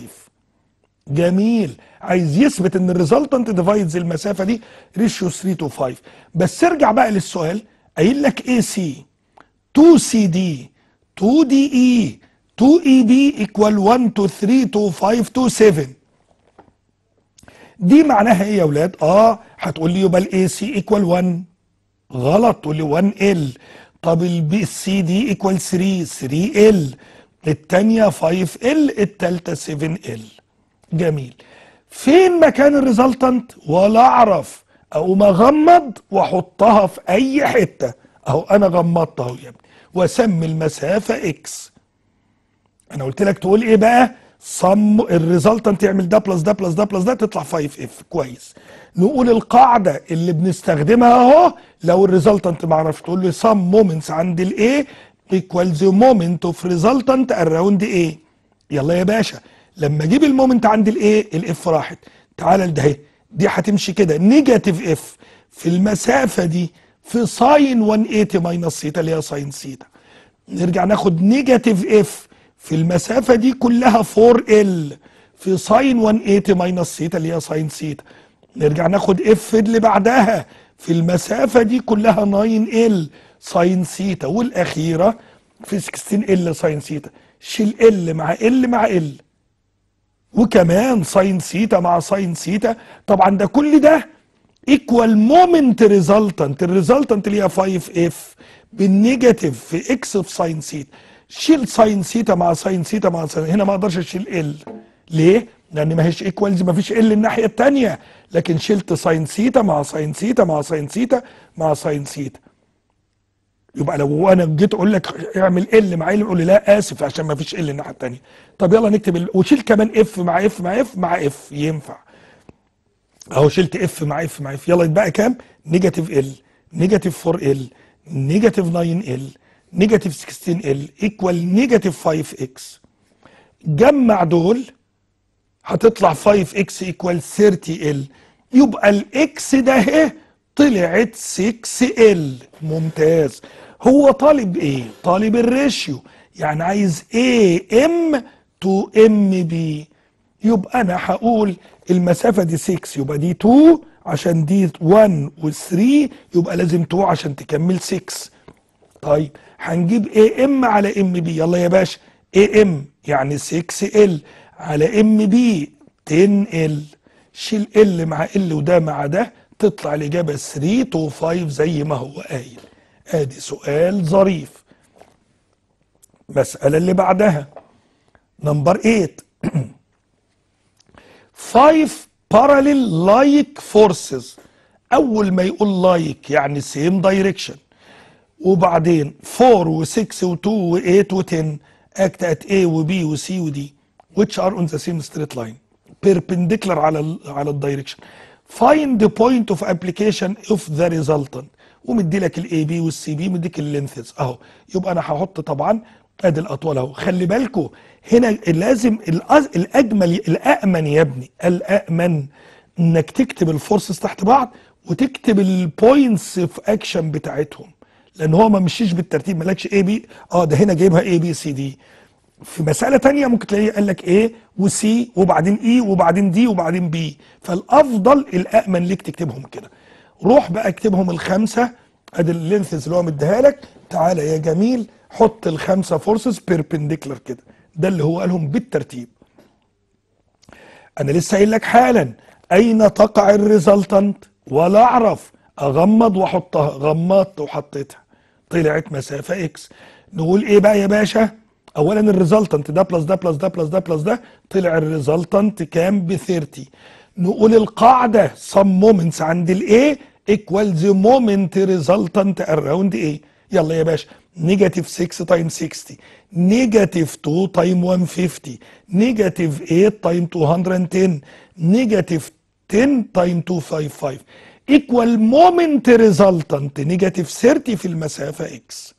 جميل. عايز يثبت إن ال resultant divides المسافة دي ratio 3 to 5 بس ارجع بقى للسؤال. قايل لك AC to CD to DE to EB equal 1 to 3 to 5 to 7 دي معناها إيه يا أولاد؟ آه هتقول لي يبقى ال AC equal 1 غلط. تقول لي 1 L طب ال B CD equal 3 3 L الثانية 5 L الثالثه 7 L جميل. فين مكان ال resultant؟ ولا أعرف. أقوم أغمض وأحطها في أي حتة. أهو أنا غمضتها أهو يا ابني. وأسمي المسافة X أنا قلت لك تقول إيه بقى؟ sum ال resultant يعمل ده plus ده plus ده plus ده تطلع 5 F كويس. نقول القاعدة اللي بنستخدمها أهو لو ال resultant ما أعرفش تقول لي sum moments عند ال A the moment of resultant around A. يلا يا باشا. لما أجيب ال moment عند ال A؟ ال F راحت. تعالى لده اهي. دي هتمشي كده. negative F في المسافة دي في sine 180 minus theta اللي هي sine theta نرجع ناخد negative F في المسافة دي كلها 4 L في sine 180 minus theta اللي هي sine theta نرجع ناخد F اللي بعدها في المسافة دي كلها 9 L sine theta والأخيرة في 16 L sine theta شيل L مع L مع L. وكمان sine theta مع sine theta طبعا ده كل ده equal moment resultant ال resultant اللي هي 5 F بال negative في X في sine theta شيل sine theta مع sine theta مع sine هنا ما أقدرش أشيل L ليه؟ لأن ما هيش equals ما فيش L الناحية الثانية لكن شلت sine theta مع sine theta مع sine theta مع sine theta يبقى لو أنا جيت أقول لك اعمل L مع L يقول لي لا آسف عشان ما فيش L الناحية الثانية طب يلا نكتب ال... وشيل كمان F مع F مع F مع F ينفع. أهو شلت F مع F مع F يلا يتبقى كام؟ negative L negative 4 L negative 9 L negative 16 L equal negative 5 X. جمع دول هتطلع 5 X equal 30 L يبقى ال X ده اهي طلعت 6 L ممتاز. هو طالب إيه طالب ال ratio. يعني عايز AM to MB يبقى أنا هقول المسافة دي 6 يبقى دي 2 عشان دي 1 و3 يبقى لازم 2 عشان تكمل 6 طيب هنجيب AM على MB يلا يا باشا AM يعني 6 L على MB 10 L شيل L مع L وده مع ده تطلع الإجابة 3 to 5 زي ما هو قايل. ادي سؤال ظريف المساله اللي بعدها number 8 5 parallel like forces اول ما يقول like like يعني same direction وبعدين 4 و6 و2 و8 و10 act at A و B و C و D which are on the same straight line perpendicular على ال على ال direction find the point of application of the resultant ومدي لك ال AB وال CB مديك ال lengths أهو. يبقى أنا هحط طبعا أدي الأطوال أهو. خلي بالكم هنا لازم الأجمل الامن يا ابني. الامن إنك تكتب ال forces تحت بعض وتكتب ال points of action بتاعتهم. لأن هو ما مشيش بالترتيب مالكش A B آه ده هنا جايبها A B C D في مسألة تانية ممكن تلاقيه قال لك A و C وبعدين E وبعدين D وبعدين B فالأفضل الامن ليك تكتبهم كده. روح بقى اكتبهم الخمسة ادي ال lengths اللي هو مديها لك. تعالى يا جميل حط الخمسة forces perpendicular كده. ده اللي هو قالهم بالترتيب. أنا لسه قايل لك حالا أين تقع ال resultant؟ ولا أعرف. أغمض وأحطها غمضت وحطيتها. طلعت مسافة x نقول إيه بقى يا باشا؟ اولا ال resultant ده plus ده plus ده plus ده plus ده. طلع ال resultant كام؟ ب 30 نقول القاعدة sum moments عند ال A equal the moment resultant around A يلا يا باشا. negative 6 times 60 negative 2 times 150 negative 8 times 210 negative 10 times 255 equal moment resultant. negative 30 في المسافة x.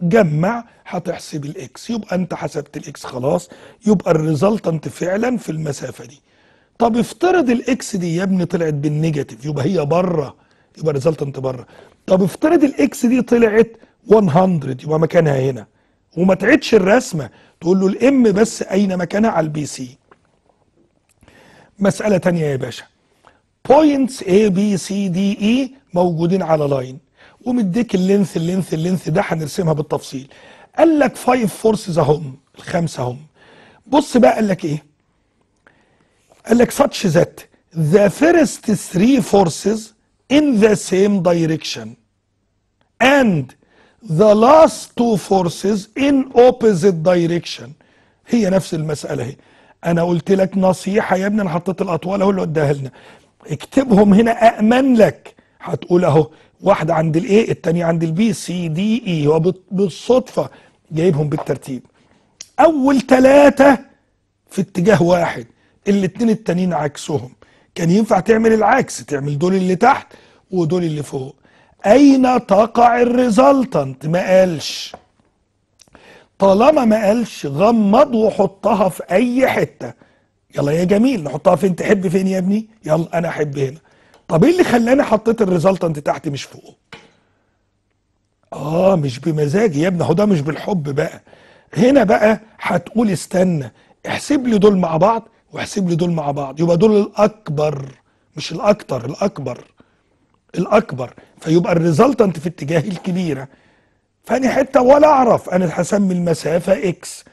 جمع هتحسب ال x يبقى أنت حسبت ال x خلاص. يبقى ال resultant فعلا في المسافة دي. طب افترض ال x دي يا ابني طلعت بال negative يبقى هي بره يبقى ال resultant بره. طب افترض ال x دي طلعت 100 يبقى مكانها هنا. وما تعيدش الرسمة تقول له ال M بس أين مكانها؟ على ال B C مسألة تانية يا باشا. points A B C D E موجودين على line ومديك ال length ال length ال length ده هنرسمها بالتفصيل. قال لك 5 forces اهم الخمسة هم. بص بقى قال لك إيه؟ قال لك such that the first three forces in the same direction. And the last two forces in opposite direction. هي نفس المسألة هي. أنا قلت لك نصيحة يا ابني أنا حطيت الأطوال أهو اللي اداها لنا. اكتبهم هنا أأمن لك. هتقول أهو واحدة عند ال A التانية عند ال B C D E هو بالصدفة جايبهم بالترتيب. أول ثلاثة في اتجاه واحد. الاتنين التانيين عكسهم. كان ينفع تعمل العكس تعمل دول اللي تحت ودول اللي فوق. أين تقع ال resultant؟ ما قالش. طالما ما قالش غمض وحطها في أي حتة. يلا يا جميل نحطها فين؟ تحب فين يا ابني؟ يلا أنا أحب هنا. طب إيه اللي خلاني حطيت ال resultant تحت مش فوق؟ آه مش بمزاجي يا ابني. هو ده مش بالحب بقى. هنا بقى هتقول استنى احسب لي دول مع بعض. واحسب لي دول مع بعض. يبقى دول الأكبر مش الأكتر الأكبر الأكبر. فيبقى ال resultant في اتجاه الكبيرة. فأني حتة ولا أعرف أنا هسمي المسافة x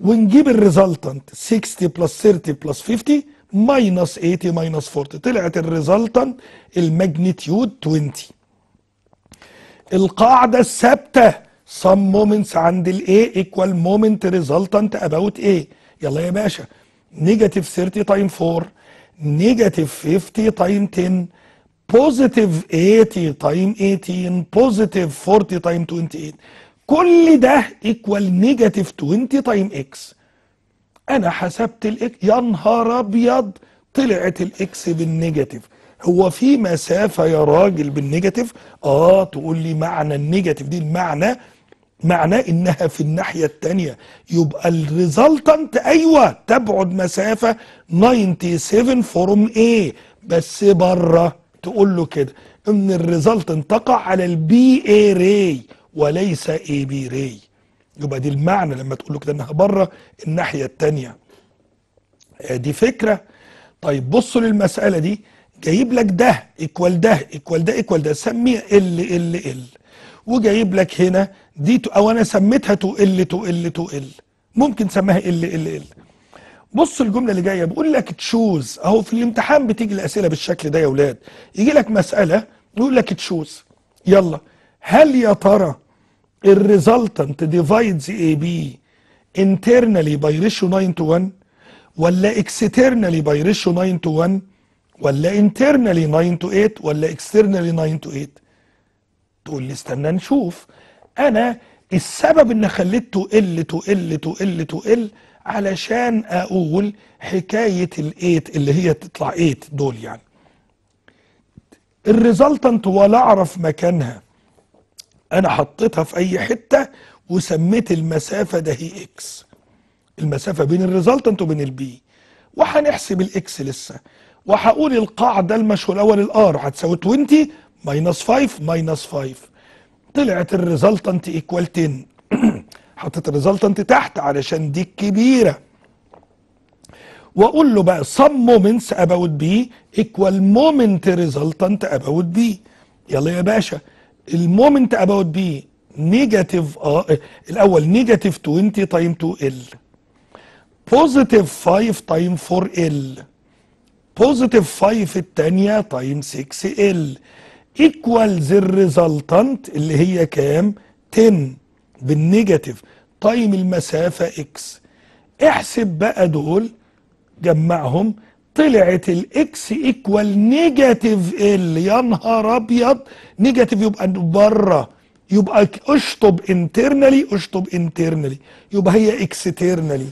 ونجيب ال resultant 60 plus 30 plus 50 minus 80 minus 40 طلعت ال resultant ال magnitude 20 القاعدة الثابتة. sum moments عند ال A equal moment resultant about A. يلا يا باشا. negative 30 times 4 negative 50 times 10 positive 80 times 18 positive 40 times 28 كل ده equal negative 20 times x أنا حسبت ال x يا نهار أبيض! طلعت ال x بال negative. هو في مسافة يا راجل بال negative؟ آه تقول لي معنى ال negative دي المعنى معناه إنها في الناحية الثانية يبقى ال resultant أيوه تبعد مسافة 97 from A بس بره تقول له كده إن ال resultant تقع على ال B A ray وليس A B ray يبقى دي المعنى لما تقول له كده إنها بره الناحية الثانية دي فكرة. طيب بصوا للمسألة دي. جايب لك ده equal ده equal ده equal ده. سميه L L L. وجايب لك هنا دي 2 L أو أنا سميتها تو إل تو إل تو إل. ممكن سماها L L L. بص الجملة اللي جاية بيقول لك choose أهو في الامتحان بتيجي الأسئلة بالشكل ده يا أولاد يجي لك مسألة يقول لك choose يلا. هل يا ترى ال resultant divides A B internally by ratio 9 to 1 ولا externally by ratio 9 to 1 ولا internally 9 to 8 ولا externally 9 to 8 تقول لي استنى نشوف. أنا السبب ان ال تو ال تو ال علشان أقول حكاية ال eight اللي هي تطلع eight دول يعني. ال resultant ولا أعرف مكانها. أنا حطيتها في أي حتة وسميت المسافة ده هي x. المسافة بين ال resultant وبين ال B وهنحسب ال x لسه. وهقول القاعدة المشهورة الأول ال R هتساوي 20 minus 5 minus 5 طلعت ال resultant equal 10 حطيت ال resultant تحت علشان دي الكبيره وأقول له بقى sum moments about B equal moment resultant about B. يلا يا باشا. ال moment about B negative آه الأول negative 20 times 2 L positive 5 times 4 L positive 5 الثانية times 6 L equals ال resultant اللي هي كام؟ 10 بال negative times المسافة X احسب بقى دول جمعهم. طلعت ال X equal negative L يا نهار أبيض. negative يبقى بره. يبقى أشطب internally أشطب internally يبقى هي externally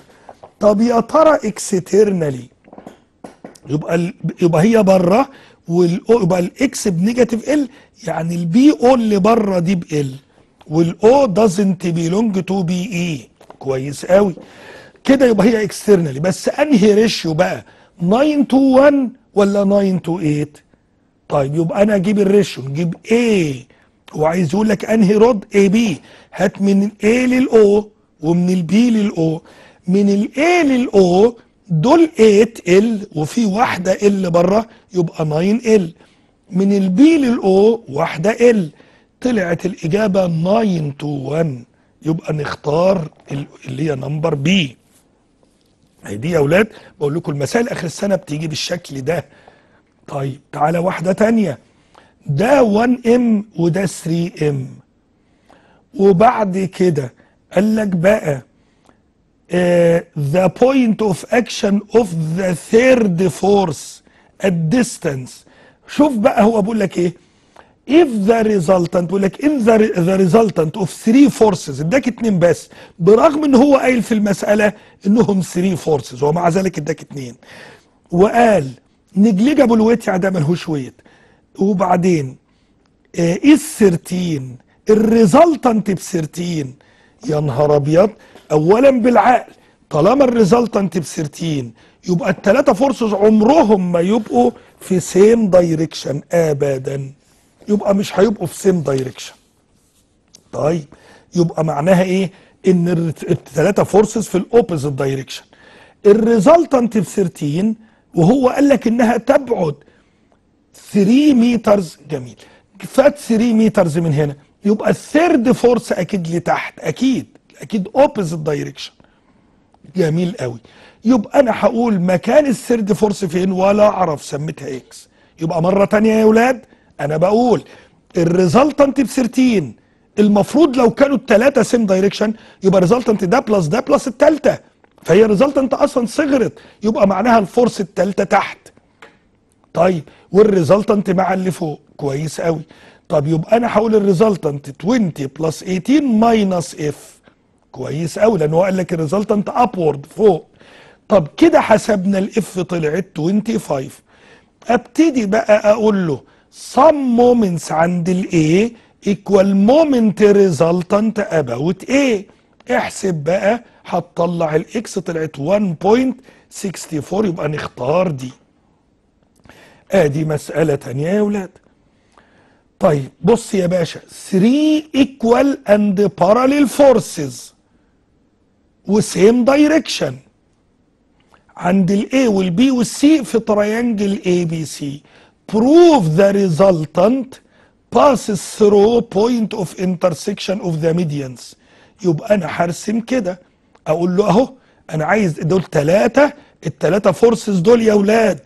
طب يا ترى externally يبقى. يبقى هي بره. يبقى ال X ب negative L يعني ال B أو اللي بره دي ب L وال O doesn't belong to BA كويس قوي. كده يبقى هي externally بس أنهي ratio بقى؟ 9 to 1 ولا 9 to 8 طيب يبقى أنا أجيب ال ratio نجيب A. وعايز يقول لك أنهي rod AB هات من A لل O ومن ال B لل O من ال A لل O دول 8 L وفي واحدة L بره يبقى 9 L من ال B لل O واحدة L طلعت الإجابة 9 to 1 يبقى نختار اللي هي number B هي دي يا أولاد بقول لكم المسائل آخر السنة بتيجي بالشكل ده. طيب تعالى واحدة تانية. ده 1 ام وده 3 ام وبعد كده قال لك بقى the point of action of the third force at distance. شوف بقى هو بيقول لك إيه. If the resultant بيقول لك in the, the resultant of three forces. اداك اتنين بس. برغم إن هو قايل في المسألة إنهم three forces. ومع ذلك اداك اتنين. وقال negligible weight يعني ده ملهوش weight وبعدين إيه ال thirteen ال resultant ب thirteen يا نهار أبيض. اولا بالعقل. طالما ال resultant ب thirteen يبقى الثلاثه forces عمرهم ما يبقوا في same direction ابدا. يبقى مش هيبقوا في same direction طيب يبقى معناها إيه؟ إن الثلاثه forces في ال opposite direction ال resultant ب thirteen وهو قال لك إنها تبعد 3 meters جميل. فات 3 meters من هنا. يبقى ال third force أكيد لتحت أكيد. أكيد opposite direction جميل قوي. يبقى أنا هقول مكان ال third force فين ولا أعرف سميتها X يبقى مرة تانية يا أولاد أنا بقول ال resultant ب 13 المفروض لو كانوا الثلاثه same direction يبقى resultant ده plus ده plus الثالثه فهي resultant أصلا صغرت. يبقى معناها ال force الثالثه تحت. طيب وال resultant مع اللي فوق. كويس قوي. طب يبقى أنا هقول ال resultant 20 plus 18 minus F كويس قوي لأن هو قال لك ال resultant upward فوق. طب كده حسبنا ال F طلعت 25 أبتدي بقى أقول له sum moments عند ال A equal moment resultant about A. احسب بقى هتطلع ال X طلعت 1.64 يبقى نختار دي. آدي مسألة تانية يا ولاد طيب بص يا باشا 3 equal and parallel forces. و same direction عند ال A وال B وال C في triangle ABC prove the resultant passes through point of intersection of the medians. يبقى أنا هرسم كده. أقول له أهو أنا عايز دول ثلاثة الثلاثه forces دول يا أولاد.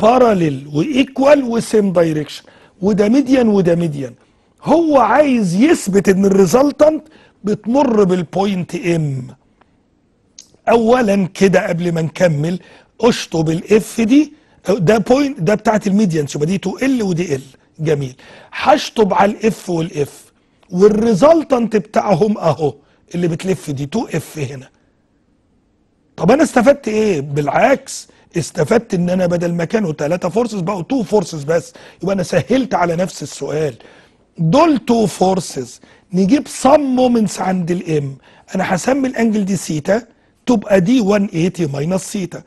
parallel و equal و same direction وده median وده median هو عايز يثبت إن ال resultant بتمر بال point M اولا كده قبل ما نكمل اشطب ال F دي. ده point ده بتاعت ال median. يبقى دي 2 L ودي L. جميل. هشطب على ال F وال F. وال resultant بتاعهم أهو اللي بتلف دي 2 F هنا. طب أنا استفدت إيه؟ بالعكس استفدت إن أنا بدل ما كانوا 3 forces بقوا 2 forces بس. يبقى أنا سهلت على نفس السؤال. دول 2 forces نجيب sum moments عند ال M أنا هسمي ال angle دي سيتا تبقى دي 180 minus theta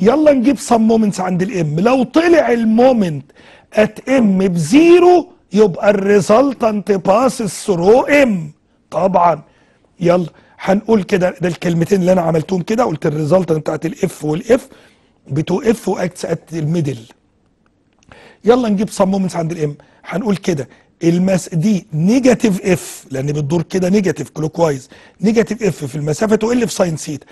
يلا نجيب sum moments عند ال M لو طلع ال moment at M ب zero يبقى ال resultant passes through M طبعا. يلا هنقول كده ده الكلمتين اللي أنا عملتهم كده. قلت ال resultant بتاعت الاف والاف بتو اف واكتس ات الميدل يلا نجيب sum moments عند ال M هنقول كده. المس دي negative F لأن بتدور كده negative clockwise negative F في المسافة 2 L في sine theta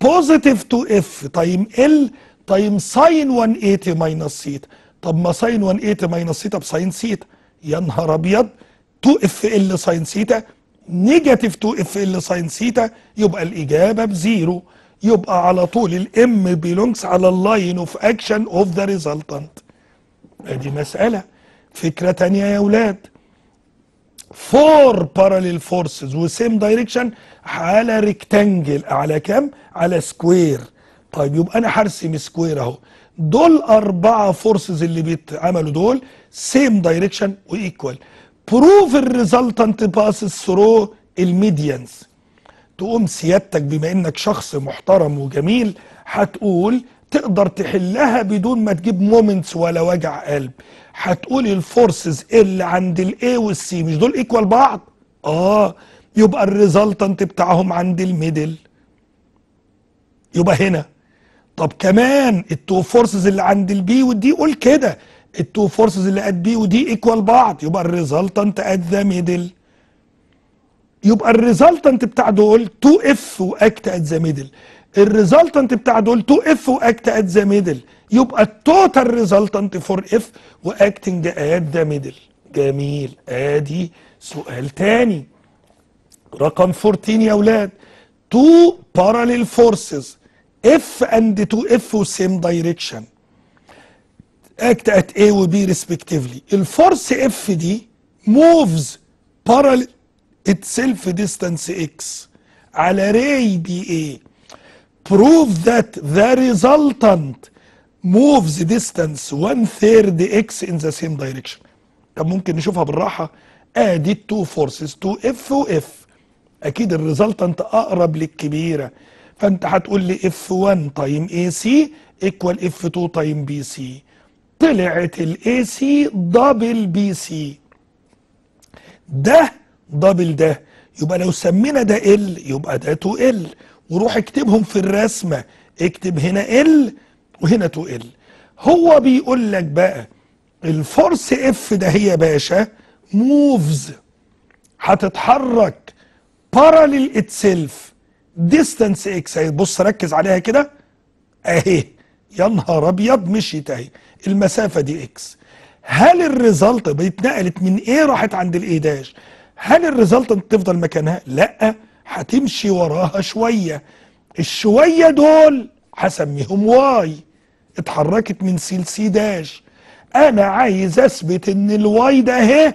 positive two F times L times sine 180 minus theta طب ما sine 180 minus theta ب sine theta يا نهار أبيض. 2 F L sine theta negative 2 F L sine theta يبقى الإجابة ب zero يبقى على طول ال M belongs على ال line of action of the resultant أدي مسألة. فكرة تانية يا ولاد four parallel forces و same direction على rectangle على كام؟ على square طيب يبقى أنا هرسم square أهو. دول أربعة forces اللي بيتعملوا دول same direction و equal prove ال resultant passes through ال medians تقوم سيادتك بما إنك شخص محترم وجميل هتقول تقدر تحلها بدون ما تجيب moments ولا وجع قلب. هتقول ال forces اللي عند ال A وال C مش دول equal بعض؟ آه. يبقى ال resultant بتاعهم عند ال middle يبقى هنا. طب كمان ال two forces اللي عند ال B وال D قول كده. ال two forces اللي at B و D equal بعض. يبقى ال resultant at the middle يبقى ال resultant بتاع دول 2 F و act at the middle. ال resultant بتاع دول 2 F و act at the middle. يبقى ال total resultant four F و acting at the middle جميل. آدي سؤال تاني. رقم 14 يا أولاد. 2 parallel forces. F and 2F same direction. Act at A و B respectively. ال force F دي moves parallel itself distance X. على ray BA prove that the resultant moves distance one third X in the same direction. طب ممكن نشوفها بالراحة. ادي ال two forces 2 F و F أكيد ال resultant أقرب للكبيرة. فأنت هتقول لي F 1 time AC equal F 2 time C طلعت ال AC double BC ده double ده. يبقى لو سمينا ده L يبقى ده 2 L وروح اكتبهم في الرسمة. اكتب هنا L وهنا 2 L هو بيقول لك بقى ال force F ده هي باشا moves هتتحرك parallel itself distance X أهي بص ركز عليها كده. أهي. يا نهار أبيض مشيت أهي. المسافة دي X هل ال resultant اتنقلت من إيه راحت عند ال A dash؟ هل ال resultant تفضل مكانها؟ لا هتمشي وراها شوية. الشوية دول هسميهم Y. اتحركت من C ل C dash أنا عايز أثبت إن ال Y ده اهي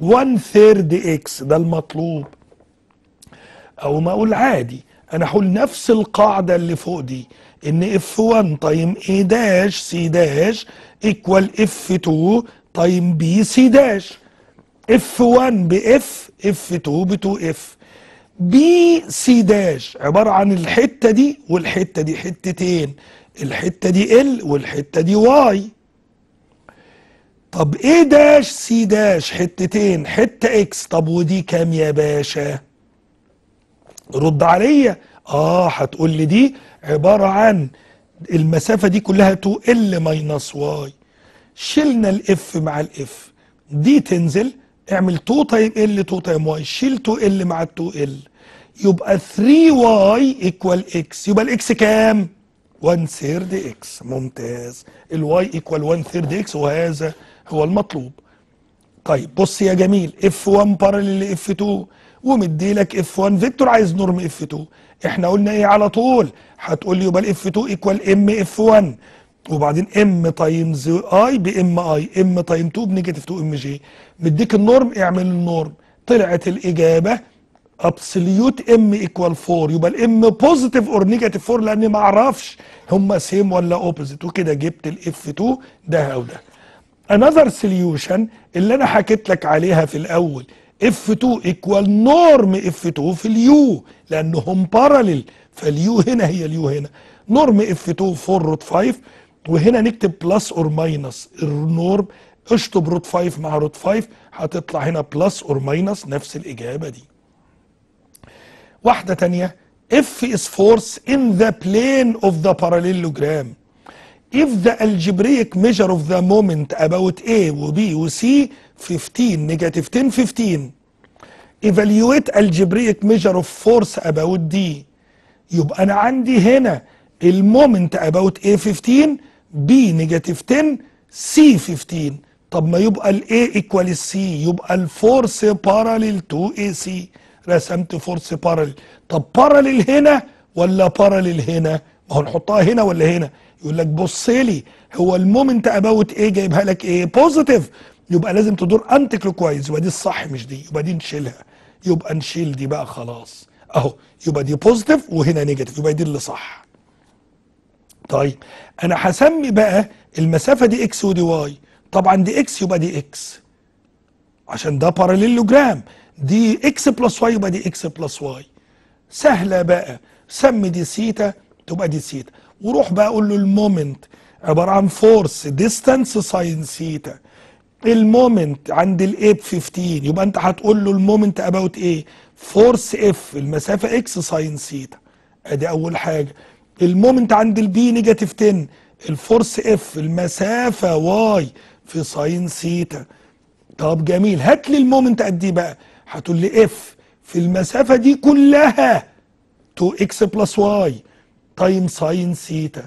1 third X ده المطلوب. أو ما أقول عادي أنا هقول نفس القاعدة اللي فوق دي إن F 1 time A dash C dash equal F 2 time B C dash F 1 ب F F 2 ب 2 F B C dash عبارة عن الحتة دي والحتة دي. حتتين الحتة دي L والحتة دي Y طب A dash C dash حتتين. حتة X طب ودي كام يا باشا؟ رد عليا. آه هتقول لي دي عبارة عن المسافة دي كلها 2 L minus Y شلنا ال F مع ال F دي تنزل اعمل 2 time L 2 time Y شيل 2 L مع 2 L يبقى 3 Y equal X يبقى ال X كام؟ 1 third X ممتاز. ال Y equal 1 third X وهذا هو المطلوب. طيب بص يا جميل. F 1 parallel ل F 2 ومدي لك F 1 vector عايز norm F 2 إحنا قلنا إيه على طول؟ هتقول لي يبقى ال F 2 equal M F 1 وبعدين M times i ب M i M time 2 ب negative 2 M j مديك ال norm اعمل ال norm. طلعت الإجابة absolute M equal 4 يبقى ال M positive or negative 4 لأني ما أعرفش هم same ولا opposite وكده جبت ال F 2 ده أو ده. Another solution اللي أنا حكيت لك عليها في الأول. F2 equal norm F2 في ال U لأنهم parallel فال U هنا هي ال U هنا. norm F2 4 root 5 وهنا نكتب plus or minus ال norm اشطب root 5 مع root 5 هتطلع هنا plus or minus نفس الإجابة دي. واحدة ثانية F is force in the plane of the parallelogram if the algebraic measure of the moment about A و B و C 15 negative 10 15 evaluate algebraic measure of force about D يبقى أنا عندي هنا ال moment about A 15 B negative 10 C 15 طب ما يبقى ال A equal ال C يبقى ال force parallel to AC رسمت فورس parallel طب parallel هنا ولا parallel هنا؟ ما هو نحطها هنا ولا هنا؟ يقول لك بص لي هو ال moment about A جايبها لك إيه positive يبقى لازم تدور anticlockwise يبقى دي الصح مش دي. يبقى دي نشيلها. يبقى نشيل دي بقى خلاص. أهو يبقى دي positive وهنا negative يبقى دي اللي صح. طيب أنا هسمي بقى المسافة دي X ودي Y طبعا دي X يبقى دي X عشان ده parallelogram دي X plus Y يبقى دي X plus Y سهلة بقى. سمي دي سيتا تبقى دي سيتا وروح بقى أقول له ال moment. عبارة عن force distance sin theta ال moment عند ال A ب 15 يبقى أنت هتقول له ال moment about A force F المسافة X sin theta أدي أول حاجة. ال moment عند ال B negative 10 ال force F المسافة Y في sine theta طب جميل. هات لي ال moment قد إيه بقى؟ هتقول لي F في المسافة دي كلها 2 X plus Y times sine theta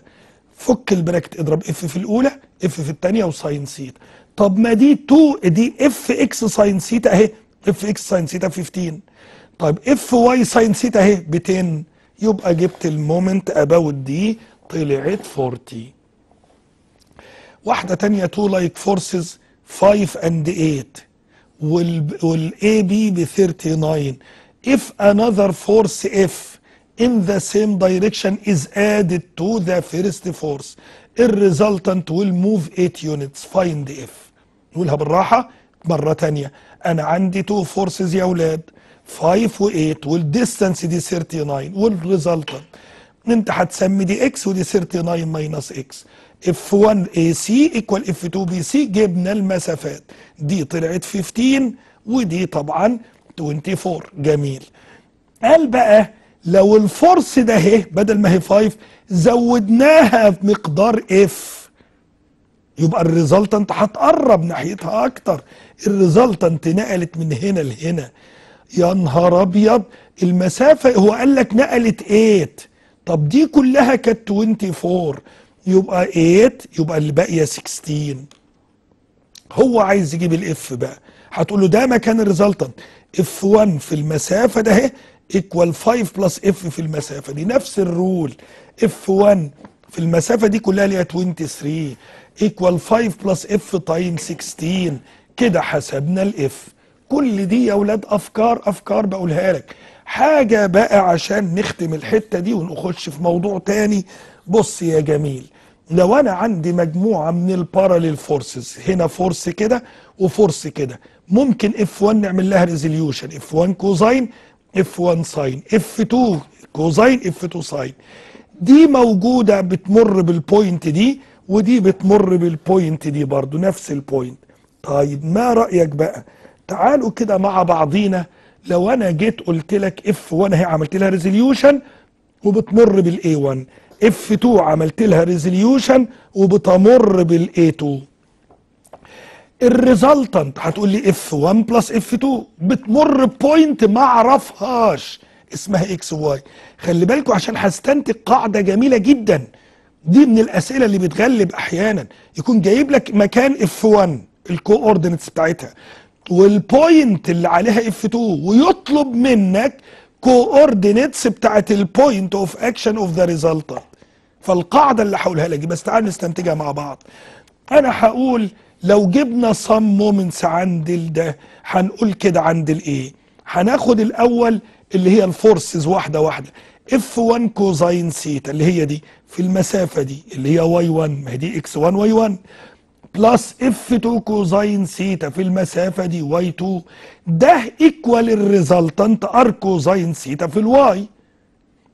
فك ال bracket اضرب F في الأولى F في الثانية و sine theta طب ما دي 2 دي F X sine theta اهي. F X sine theta 15 طيب F Y sine theta اهي ب 10 يبقى جبت ال moment about دي طلعت 40 واحدة تانية two like forces 5 and 8 وال A B ب 39 if another force f in the same direction is added to the first force the resultant will move 8 units. find F نقولها بالراحة مرة ثانية أنا عندي two forces يا أولاد. 5 و 8 وال distance دي 39 وال resultant انت هتسمي دي X ودي 39 minus X. F 1 A C equal F 2 B C جبنا المسافات. دي طلعت 15 ودي طبعا 24 جميل. قال بقى لو ال force ده اهي بدل ما هي 5 زودناها بمقدار F. يبقى ال resultant هتقرب ناحيتها أكتر. ال resultant نقلت من هنا لهنا. يا نهار أبيض! المسافة هو قال لك نقلت 8 طب دي كلها كانت 24 يبقى 8 يبقى اللي باقيه 16 هو عايز يجيب ال F بقى. هتقول له ده مكان ال resultant F 1 في المسافة ده اهي equal 5 plus F في المسافة دي. نفس ال rule. F 1 في المسافة دي كلها اللي هي 23 equal 5 plus F times 16 كده حسبنا ال F كل دي يا أولاد أفكار أفكار بقولها لك. حاجة بقى عشان نختم الحتة دي ونخش في موضوع تاني. بص يا جميل لو أنا عندي مجموعة من ال parallel forces هنا force كده و force كده ممكن F 1 نعمل لها resolution F 1 cosine F 1 sine F 2 cosine F 2 sine دي موجودة بتمر بال point دي ودي بتمر بال point دي برضو نفس ال point طيب ما رأيك بقى؟ تعالوا كده مع بعضينا. لو أنا جيت قلت لك F 1 أهي عملت لها resolution وبتمر بال A 1 F 2 عملت لها resolution وبتمر بال A 2 ال resultant هتقول لي F 1 plus F 2 بتمر point ما أعرفهاش. اسمها X Y خلي بالكم عشان هستنتج قاعدة جميلة جدا. دي من الأسئلة اللي بتغلب أحيانا. يكون جايب لك مكان F 1 ال coordinates بتاعتها. وال point اللي عليها F 2 ويطلب منك coordinates بتاعت ال point of action of the resultant فالقاعدة اللي هقولها لك بس تعال نستنتجها مع بعض. أنا هقول لو جبنا sum moments عند ده هنقول كده عند الايه هناخد الأول اللي هي ال forces واحدة واحدة. F 1 cosine theta اللي هي دي في المسافة دي اللي هي Y 1 ما هي دي X 1 Y 1 plus F 2 cosine theta في المسافة دي Y 2 ده equal ال resultant R cosine theta في ال Y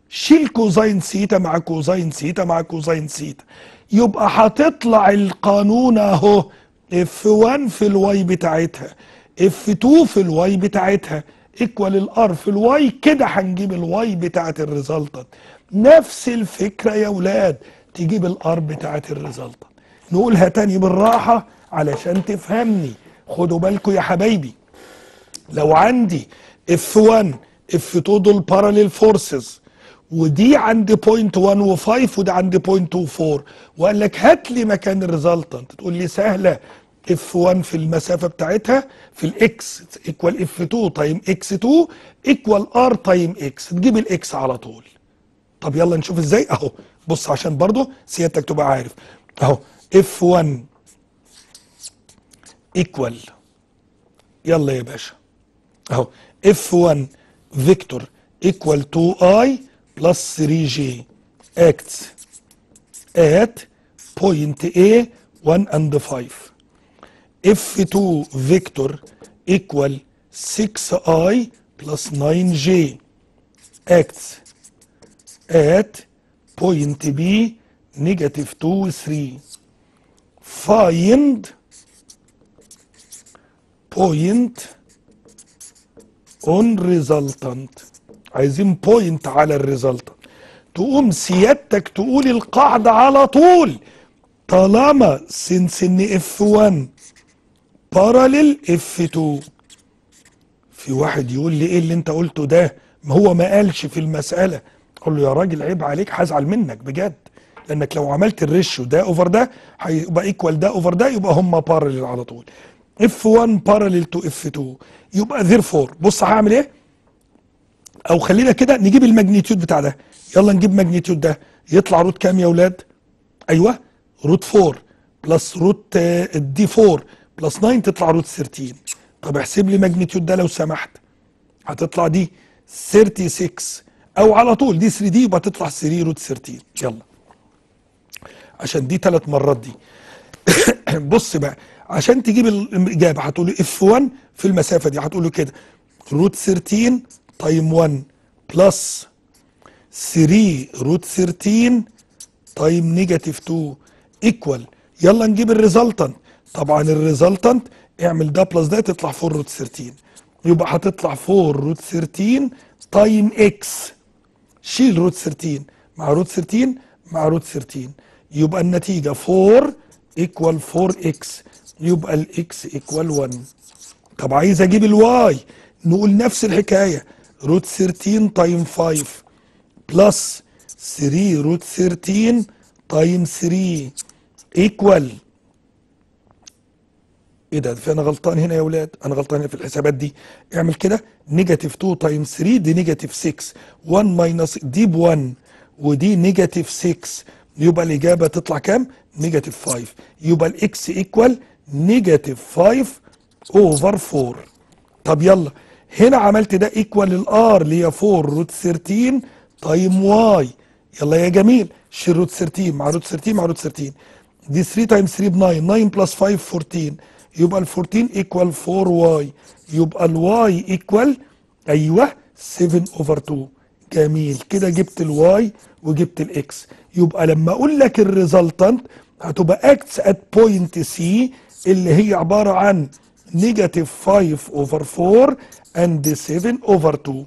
شيل cosine theta مع cosine theta مع cosine theta. يبقى هتطلع القانون أهو F 1 في ال Y بتاعتها. F 2 في ال Y بتاعتها. equal ال R في ال Y كده هنجيب ال Y بتاعت ال resultant. نفس الفكرة يا ولاد. تجيب ال R بتاعت ال resultant. نقولها تاني بالراحة علشان تفهمني. خدوا بالكم يا حبايبي لو عندي F 1 F 2 دول parallel forces ودي عند point 1 و5 وده عند point 2 4 وقال لك هات لي مكان ال resultant تقول لي سهلة F 1 في المسافة بتاعتها في ال X equal F 2 times X 2 equal R times X تجيب ال X على طول. طب يلا نشوف إزاي؟ اهو بص عشان برضو سيادتك تبقى عارف. اهو F1 equal يلا يا باشا اهو F1 فيكتور equal 2i plus 3j acts at point A 1 and 5 F2 vector equal 6i plus 9j acts at point B negative 2 3 find. Point. On resultant. عايزين point على ال resultant تقوم سيادتك تقول القاعدة على طول. طالما since ان F 1 parallel F 2 في واحد يقول لي إيه اللي أنت قلته ده؟ ما هو ما قالش في المسألة. أقول له يا راجل عيب عليك هزعل منك بجد. لأنك لو عملت ال ratio ده over ده هيبقى equal ده over ده يبقى هما parallel على طول. F 1 parallel to F 2 يبقى therefore بص هعمل إيه؟ أو خلينا كده نجيب ال magnitude بتاع ده. يلا نجيب magnitude ده. يطلع root كام يا أولاد؟ أيوه root 4 plus root دي 4 plus 9 تطلع root 13 طب احسب لي magnitude ده لو سمحت. هتطلع دي 36 أو على طول دي 3 دي يبقى تطلع 3 root 13 يلا. عشان دي ثلاث مرات دي. بص بقى عشان تجيب الإجابة هتقول F 1 في المسافة دي هتقول كده root 13 time 1 plus 3 root 13 time negative 2 equal يلا نجيب ال resultant طبعا الريزلتنت اعمل ده plus ده تطلع 4 root 13 يبقى هتطلع 4 root 13 time X شيل root 13 مع root 13 مع root 13 يبقى النتيجة 4 equal 4 X يبقى ال X equal 1 طب عايز أجيب ال Y نقول نفس الحكاية. root 13 time 5 plus 3 root 13 time 3 equal إيه ده؟ في أنا غلطان هنا يا أولاد أنا غلطان هنا في الحسابات دي. اعمل كده. negative 2 time 3 دي negative 6 1 minus دي ب 1 ودي negative 6 يبقى الإجابة تطلع كام؟ negative 5 يبقى ال X equal negative 5 over 4 طب يلا هنا عملت ده equal لل R اللي هي 4 root 13 time Y. يلا يا جميل شيل root 13 مع root 13 مع root 13 دي 3 تايم 3 ب 9 9 plus 5 14 يبقى ال 14 equal 4 Y. يبقى ال Y equal أيوه 7 over 2 جميل كده جبت ال Y وجبت ال X يبقى لما أقول لك ال resultant هتبقى acts at point C اللي هي عبارة عن negative 5 over 4 and 7 over 2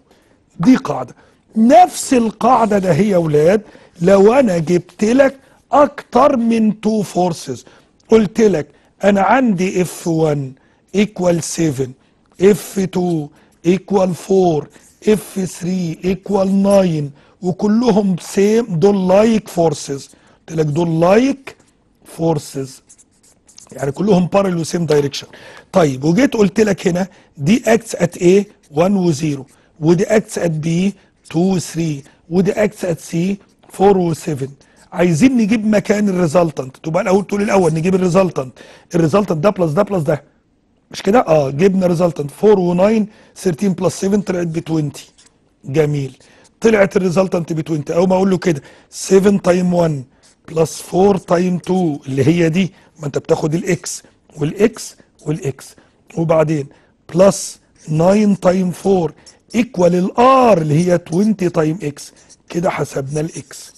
دي قاعدة. نفس القاعدة ده هي يا أولاد لو أنا جبت لك أكتر من 2 forces قلت لك أنا عندي F 1 equal 7 F 2 equal 4 F 3 equal 9 وكلهم same دول like forces قلت لك دول like forces يعني كلهم parallel و same direction طيب وجيت قلت لك هنا دي acts at A 1 و0 ودي acts at B 2 و 3 ودي acts at C 4 و 7 عايزين نجيب مكان ال resultant تبقى الأول تقول الأول نجيب ال resultant ال resultant ده plus ده plus ده. مش كده؟ آه جبنا resultant 4 و9 13 plus 7 طلعت ب 20 جميل. طلعت ال resultant ب 20 أو ما أقول له كده 7 time 1 plus 4 time 2 اللي هي دي ما انت بتاخد الاكس والاكس والاكس وبعدين plus 9 time 4 equal ال R اللي هي 20 time X كده حسبنا ال X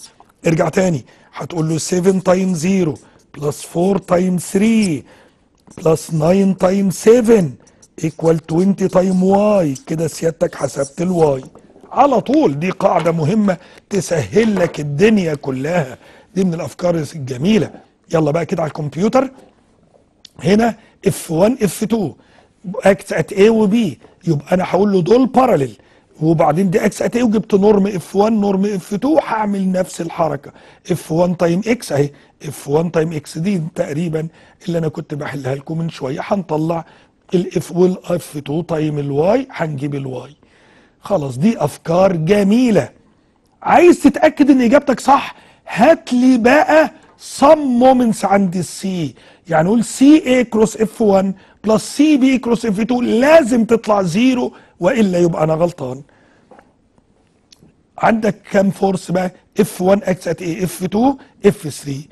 ارجع تاني. هتقول له 7 time 0 plus 4 time 3 plus 9 time 7 equal 20 time Y كده سيادتك حسبت ال Y على طول دي قاعدة مهمة تسهل لك الدنيا كلها. دي من الأفكار الجميلة. يلا بقى كده على الكمبيوتر. هنا F1 F2 acts at A و B. يبقى أنا هقول له دول parallel وبعدين دي acts at A وجبت norm F1 norm F2 هعمل نفس الحركة. F1 time X أهي. F1 time X دي تقريبا اللي أنا كنت بحلها لكم من شوية. هنطلع ال F وال F 2 time ال Y هنجيب ال Y خلاص دي أفكار جميلة. عايز تتأكد إن إجابتك صح هات لي بقى sum moments عند ال C يعني قول CA cross F 1 plus CB cross F 2 لازم تطلع zero وإلا يبقى أنا غلطان. عندك كام force بقى؟ F 1 acts at A F 2 F 3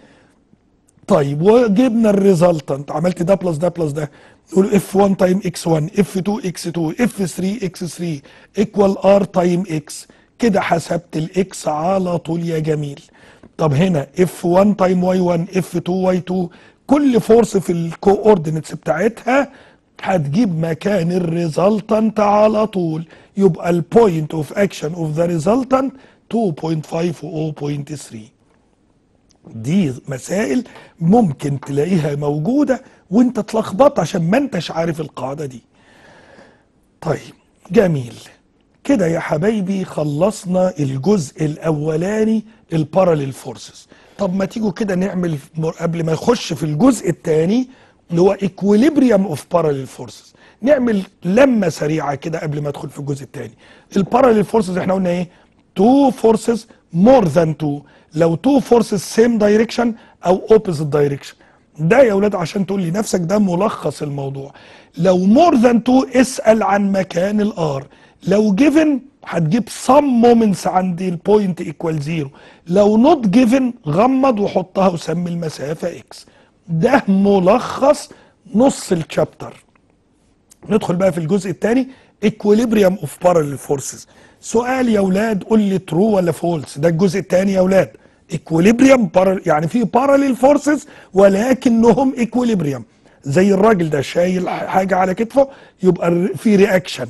طيب وجبنا ال resultant عملت ده plus ده plus ده. نقول F 1 time X 1 F 2 X 2 F 3 X 3 equal R time X كده حسبت ال X على طول يا جميل. طب هنا F 1 time Y 1 F 2 Y 2 كل force في ال coordinates بتاعتها هتجيب مكان ال resultant على طول. يبقى ال point of action of the resultant 2.5 و 0.3 دي مسائل ممكن تلاقيها موجودة وانت تلخبط عشان ما انتش عارف القاعدة دي. طيب جميل. كده يا حبايبي خلصنا الجزء الأولاني ال parallel forces طب ما تيجوا كده نعمل قبل ما نخش في الجزء الثاني اللي هو equilibrium of parallel forces نعمل لمة سريعة كده قبل ما ادخل في الجزء الثاني ال parallel forces إحنا قلنا إيه؟ two forces more than two لو two forces same direction أو opposite direction ده يا ولاد عشان تقول لي نفسك ده ملخص الموضوع. لو more than two اسأل عن مكان ال R لو given هتجيب sum moments عند ال point equal zero لو not given غمض وحطها وسمي المسافة X ده ملخص نص ال chapter ندخل بقى في الجزء الثاني equilibrium of parallel forces سؤال يا أولاد قول لي true ولا false ده الجزء الثاني يا أولاد parallel يعني في parallel forces ولكنهم equilibrium. زي الراجل ده شايل حاجة على كتفه يبقى في reaction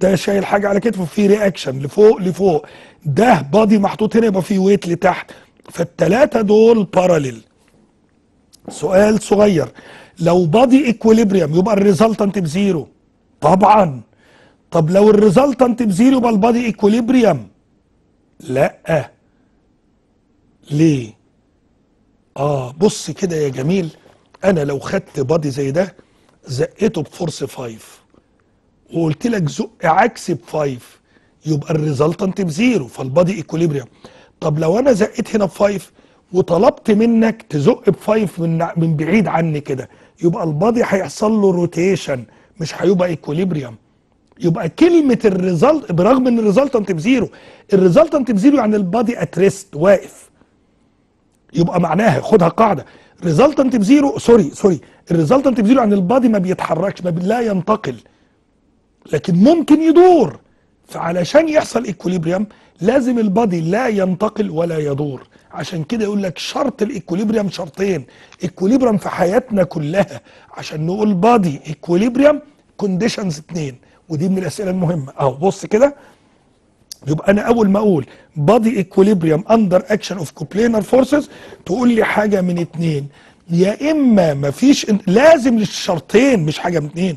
ده شايل حاجة على كتفه في reaction لفوق لفوق. ده body محطوط هنا يبقى في weight لتحت. فالثلاثه دول parallel سؤال صغير. لو body equilibrium يبقى ال resultant بزيرو. طبعا. طب لو ال resultant بزيرو يبقى ال body equilibrium لا. ليه؟ آه بص كده يا جميل أنا لو خدت body زي ده زقته ب force 5 وقلت لك زق عكس ب 5 يبقى ال resultant بزيرو فال body equilibrium طب لو أنا زقيت هنا ب 5 وطلبت منك تزق ب 5 من من بعيد عني كده يبقى ال body هيحصل له rotation مش هيبقى equilibrium يبقى كلمة ال result برغم إن ال resultant بزيرو ال resultant بزيرو يعني ال body at rest واقف. يبقى معناها خدها قاعدة. resultant بزيرو sorry sorry ال resultant بزيرو يعني ال body ما بيتحركش ما لا ينتقل. لكن ممكن يدور. فعلشان يحصل equilibrium لازم ال body لا ينتقل ولا يدور. عشان كده يقول لك شرط ال equilibrium شرطين. equilibrium في حياتنا كلها. عشان نقول body equilibrium conditions اتنين. ودي من الأسئلة المهمة. أهو بص كده. يبقى أنا أول ما أقول body equilibrium under action of coplanar forces تقول لي حاجة من اتنين. يا إما مفيش لازم للشرطين مش حاجة من اتنين.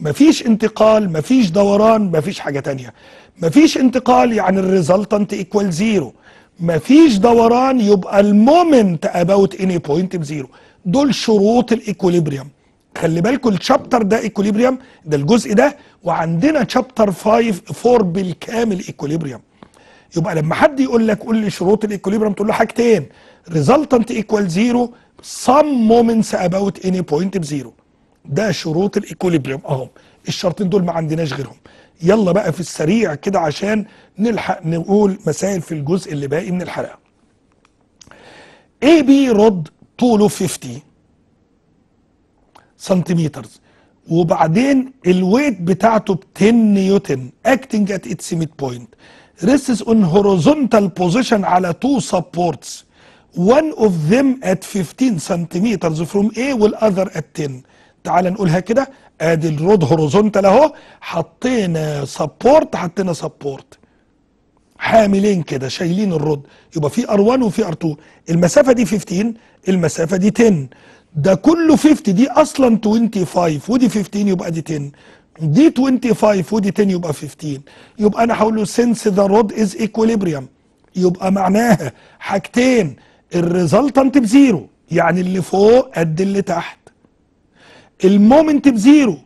مفيش انتقال مفيش دوران مفيش حاجة تانية. مفيش انتقال يعني ال resultant equal zero مفيش دوران يبقى ال moment about any point ب zero دول شروط ال equilibrium خلي بالكم ال chapter ده equilibrium ده الجزء ده وعندنا chapter 5 4 بالكامل equilibrium يبقى لما حد يقول لك قول لي شروط ال equilibrium تقول له حاجتين. resultant equal zero sum moments about any point ب zero ده شروط ال equilibrium اهو الشرطين دول ما عندناش غيرهم. يلا بقى في السريع كده عشان نلحق نقول مسائل في الجزء اللي باقي من الحلقة. AB rod طوله 50 سنتيمتر وبعدين ال weight بتاعته ب 10 نيوتن acting at its midpoint. Rests on horizontal position على two supports. One of them at 15 centimeters from A وال other at 10 تعال نقولها كده. أدي ال rod horizontal أهو. حطينا support حطينا support حاملين كده شايلين ال rod يبقى في R1 وفي R2 المسافة دي 15 المسافة دي 10 ده كله 50 دي أصلا 25 ودي 15 يبقى دي 10 دي 25 ودي 10 يبقى 15 يبقى أنا هقول له since the rod is equilibrium يبقى معناها حاجتين. ال resultant ب zero يعني اللي فوق قد اللي تحت. ال moment ب zero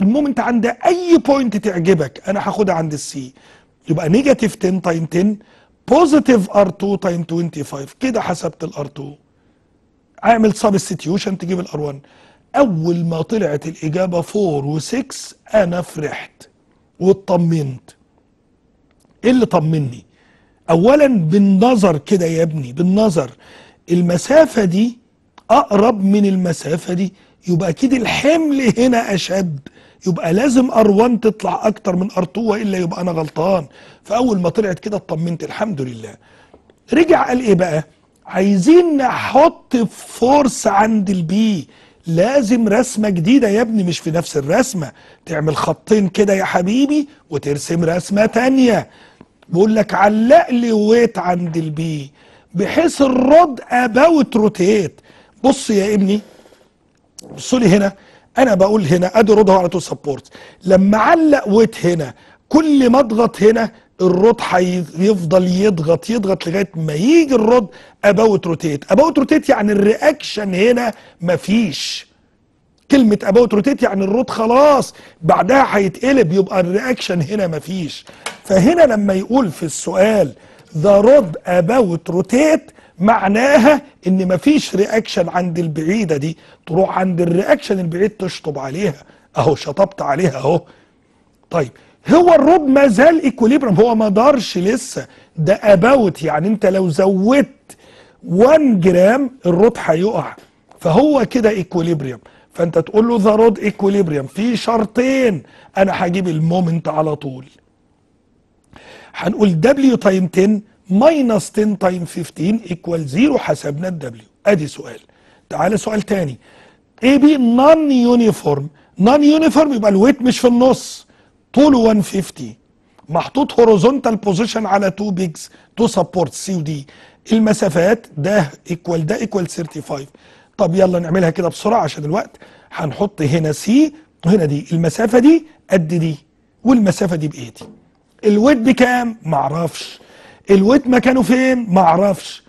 ال moment عند أي point تعجبك أنا هاخدها عند ال C يبقى negative 10 time 10 positive R2 time 25 كده حسبت ال R2 اعمل substitution تجيب ال R1 أول ما طلعت الإجابة 4 و6 أنا فرحت واطمنت. إيه اللي طمني؟ اولا بالنظر كده يا ابني بالنظر. المسافة دي أقرب من المسافة دي. يبقى أكيد الحمل هنا أشد. يبقى لازم R1 تطلع أكتر من R2 وإلا يبقى أنا غلطان. فأول ما طلعت كده اطمنت الحمد لله. رجع قال إيه بقى؟ عايزين نحط force عند ال B لازم رسمة جديدة يا ابني مش في نفس الرسمة. تعمل خطين كده يا حبيبي وترسم رسمة تانية. بقول لك علق لي weight عند ال B بحيث ال rod about rotate بص يا ابني بصوا لي هنا. أنا بقول هنا أدي rod على two support لما علق weight هنا كل ما اضغط هنا ال rod هيفضل يضغط يضغط لغاية ما يجي ال rod about rotate about rotate يعني ال reaction هنا مفيش. كلمة about rotate يعني ال rod خلاص. بعدها هيتقلب يبقى ال reaction هنا مفيش. فهنا لما يقول في السؤال the rod about rotate معناها إن مفيش reaction عند البعيدة دي. تروح عند ال reaction البعيد تشطب عليها. أهو شطبت عليها أهو. طيب هو ال rod ما زال equilibrium هو ما دارش لسه. ده about يعني انت لو زودت 1 جرام ال rod هيقع. فهو كده equilibrium فانت تقول له the rod equilibrium في شرطين. أنا هجيب ال moment على طول. هنقول W time 10 minus 10 time 15 equal 0 حسبنا ال W أدي سؤال. تعالى سؤال تاني. AB non-uniform non-uniform يبقى ال weight مش في النص. طوله 150 محطوط horizontal position على 2 pegs 2 support C و D المسافات ده equal ده equal 35 طب يلا نعملها كده بسرعة عشان الوقت. هنحط هنا C وهنا D المسافة دي قد دي والمسافة دي ب 80 ال weight بكام؟ معرفش. ال weight مكانه فين؟ معرفش.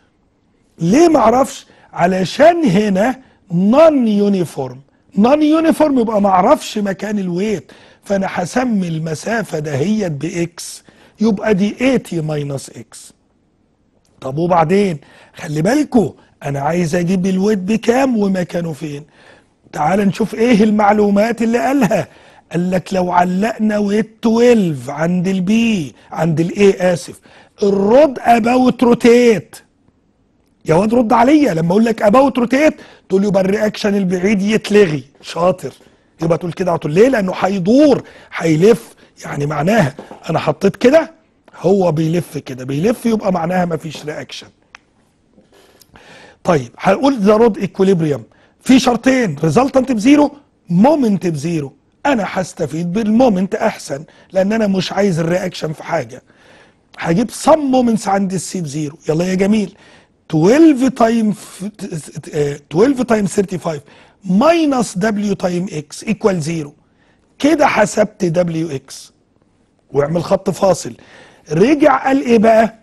ليه معرفش؟ علشان هنا non-uniform non-uniform يبقى معرفش مكان ال weight فانا هسمي المسافة دهيت ب x يبقى دي 80 minus x طب وبعدين؟ خلي بالكو أنا عايز أجيب ال weight بكام ومكانه فين. تعال نشوف إيه المعلومات اللي قالها. قال لك لو علقنا weight 12 عند ال B عند ال A آسف. ال rod about rotate يا واد رد عليا لما أقول لك about rotate تقول يبقى ال reaction البعيد يتلغي. شاطر. يبقى تقول كده على طول. ليه؟ لأنه هيدور هيلف. يعني معناها أنا حطيت كده هو بيلف كده. بيلف يبقى معناها مفيش reaction طيب هنقول the rod equilibrium في شرطين. resultant بزيرو moment بزيرو أنا هستفيد بال moment أحسن لأن أنا مش عايز ال reaction في حاجة. هجيب sum moments عند ال C بزيرو يلا يا جميل. 12 times 12 times 35 minus W times x equal zero كده حسبت دبليو إكس واعمل خط فاصل. رجع قال إيه بقى؟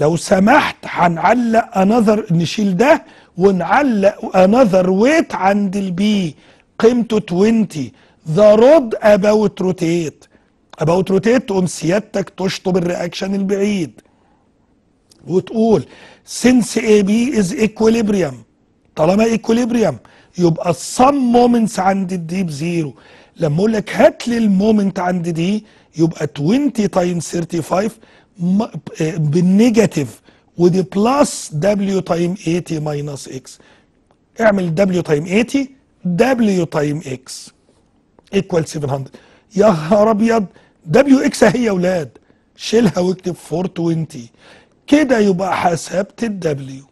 لو سمحت هنعلق another نشيل ده ونعلق another weight عند ال B قيمته 20 the rod about rotate about rotate تقوم سيادتك تشطب ال reaction البعيد. وتقول since AB is equilibrium. طالما equilibrium يبقى ال sum moments عند ال D بزيرو لما أقول لك هات لي ال moment عند D يبقى 20 times 35 بال negative ودي plus W times 80 minus x اعمل W times 80 W times x equal 700 يا نهار ابيض دبليو إكس اهي يا أولاد شيلها واكتب 420 كده يبقى حسبت ال W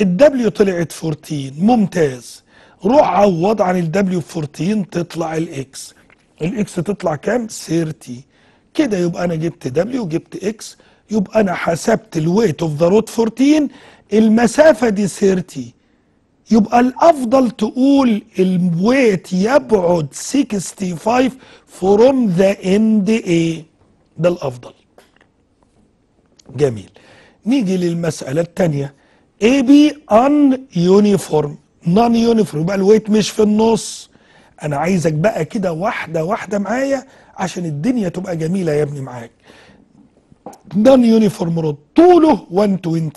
ال W طلعت 14 ممتاز. روح عوض عن ال W 14 تطلع الاكس الاكس تطلع كام؟ 30 كده يبقى أنا جبت دبليو وجبت إكس يبقى أنا حسبت ال weight of the rod 14 المسافة دي 30 يبقى الأفضل تقول ال weight يبعد 65 from the end A ده الأفضل. جميل. نيجي للمسألة الثانية AB un-uniform non-uniform يبقى ال weight مش في النص. أنا عايزك بقى كده واحدة واحدة معايا عشان الدنيا تبقى جميلة يا ابني معاك. non-uniform rod طوله 120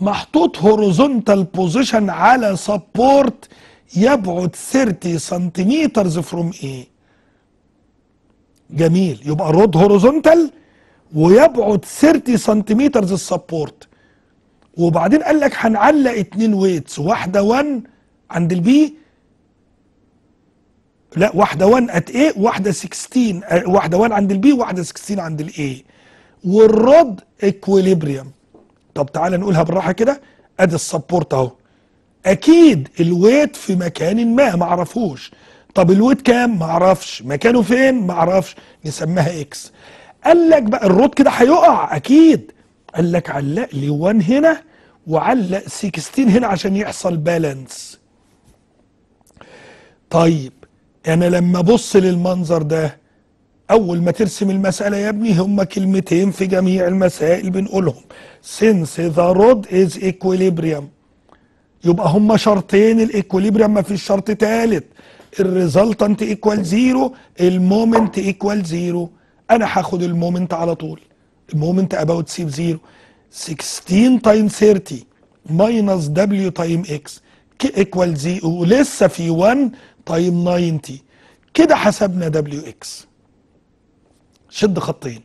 محطوط horizontal position على support يبعد 30 سنتيمتر from A جميل. يبقى rod horizontal ويبعد 30 سنتيمتر ال support وبعدين قال لك هنعلق اتنين weights واحدة 1 عند ال B لا واحدة 1 at A واحدة 16 آه، واحدة 1 عند ال B واحدة 16 عند ال A وال rod equilibrium طب تعالى نقولها بالراحة كده. أدي ال support أهو. أكيد ال weight في مكان ما معرفوش طب ال weight كام؟ معرفش. مكانه فين؟ معرفش. نسميها x قال لك بقى ال rod كده هيقع؟ أكيد. قال لك علق لي 1 هنا. وعلق 16 هنا عشان يحصل balance طيب أنا لما أبص للمنظر ده أول ما ترسم المسألة يا ابني هما كلمتين في جميع المسائل بنقولهم. since the rod is equilibrium. يبقى هما شرطين ال equilibrium ما فيش شرط تالت. ال resultant equal zero ال moment equal zero أنا هاخد ال moment على طول. ال moment about C ب zero 16 times 30 minus W times x equal zero ولسه في 1 times 90 كده حسبنا دبليو إكس شد خطين.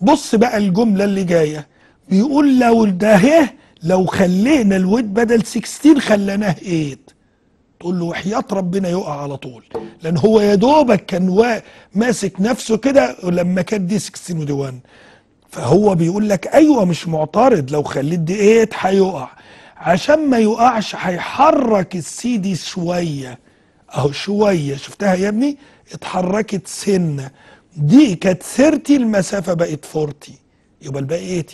بص بقى الجملة اللي جاية. بيقول لو ده اهي لو خلينا ال weight بدل 16 خليناه 8 تقول له وحياة ربنا يقع على طول. لأن هو يا دوبك كان ماسك نفسه كده لما كانت دي 16 ودي 1 فهو بيقول لك أيوه مش معترض لو خليت 8 هيقع. عشان ما يقعش هيحرك ال C دي شوية. أهو شوية شفتها يا ابني؟ اتحركت سنة. دي كانت 30 المسافة بقت 40 يبقى الباقي 80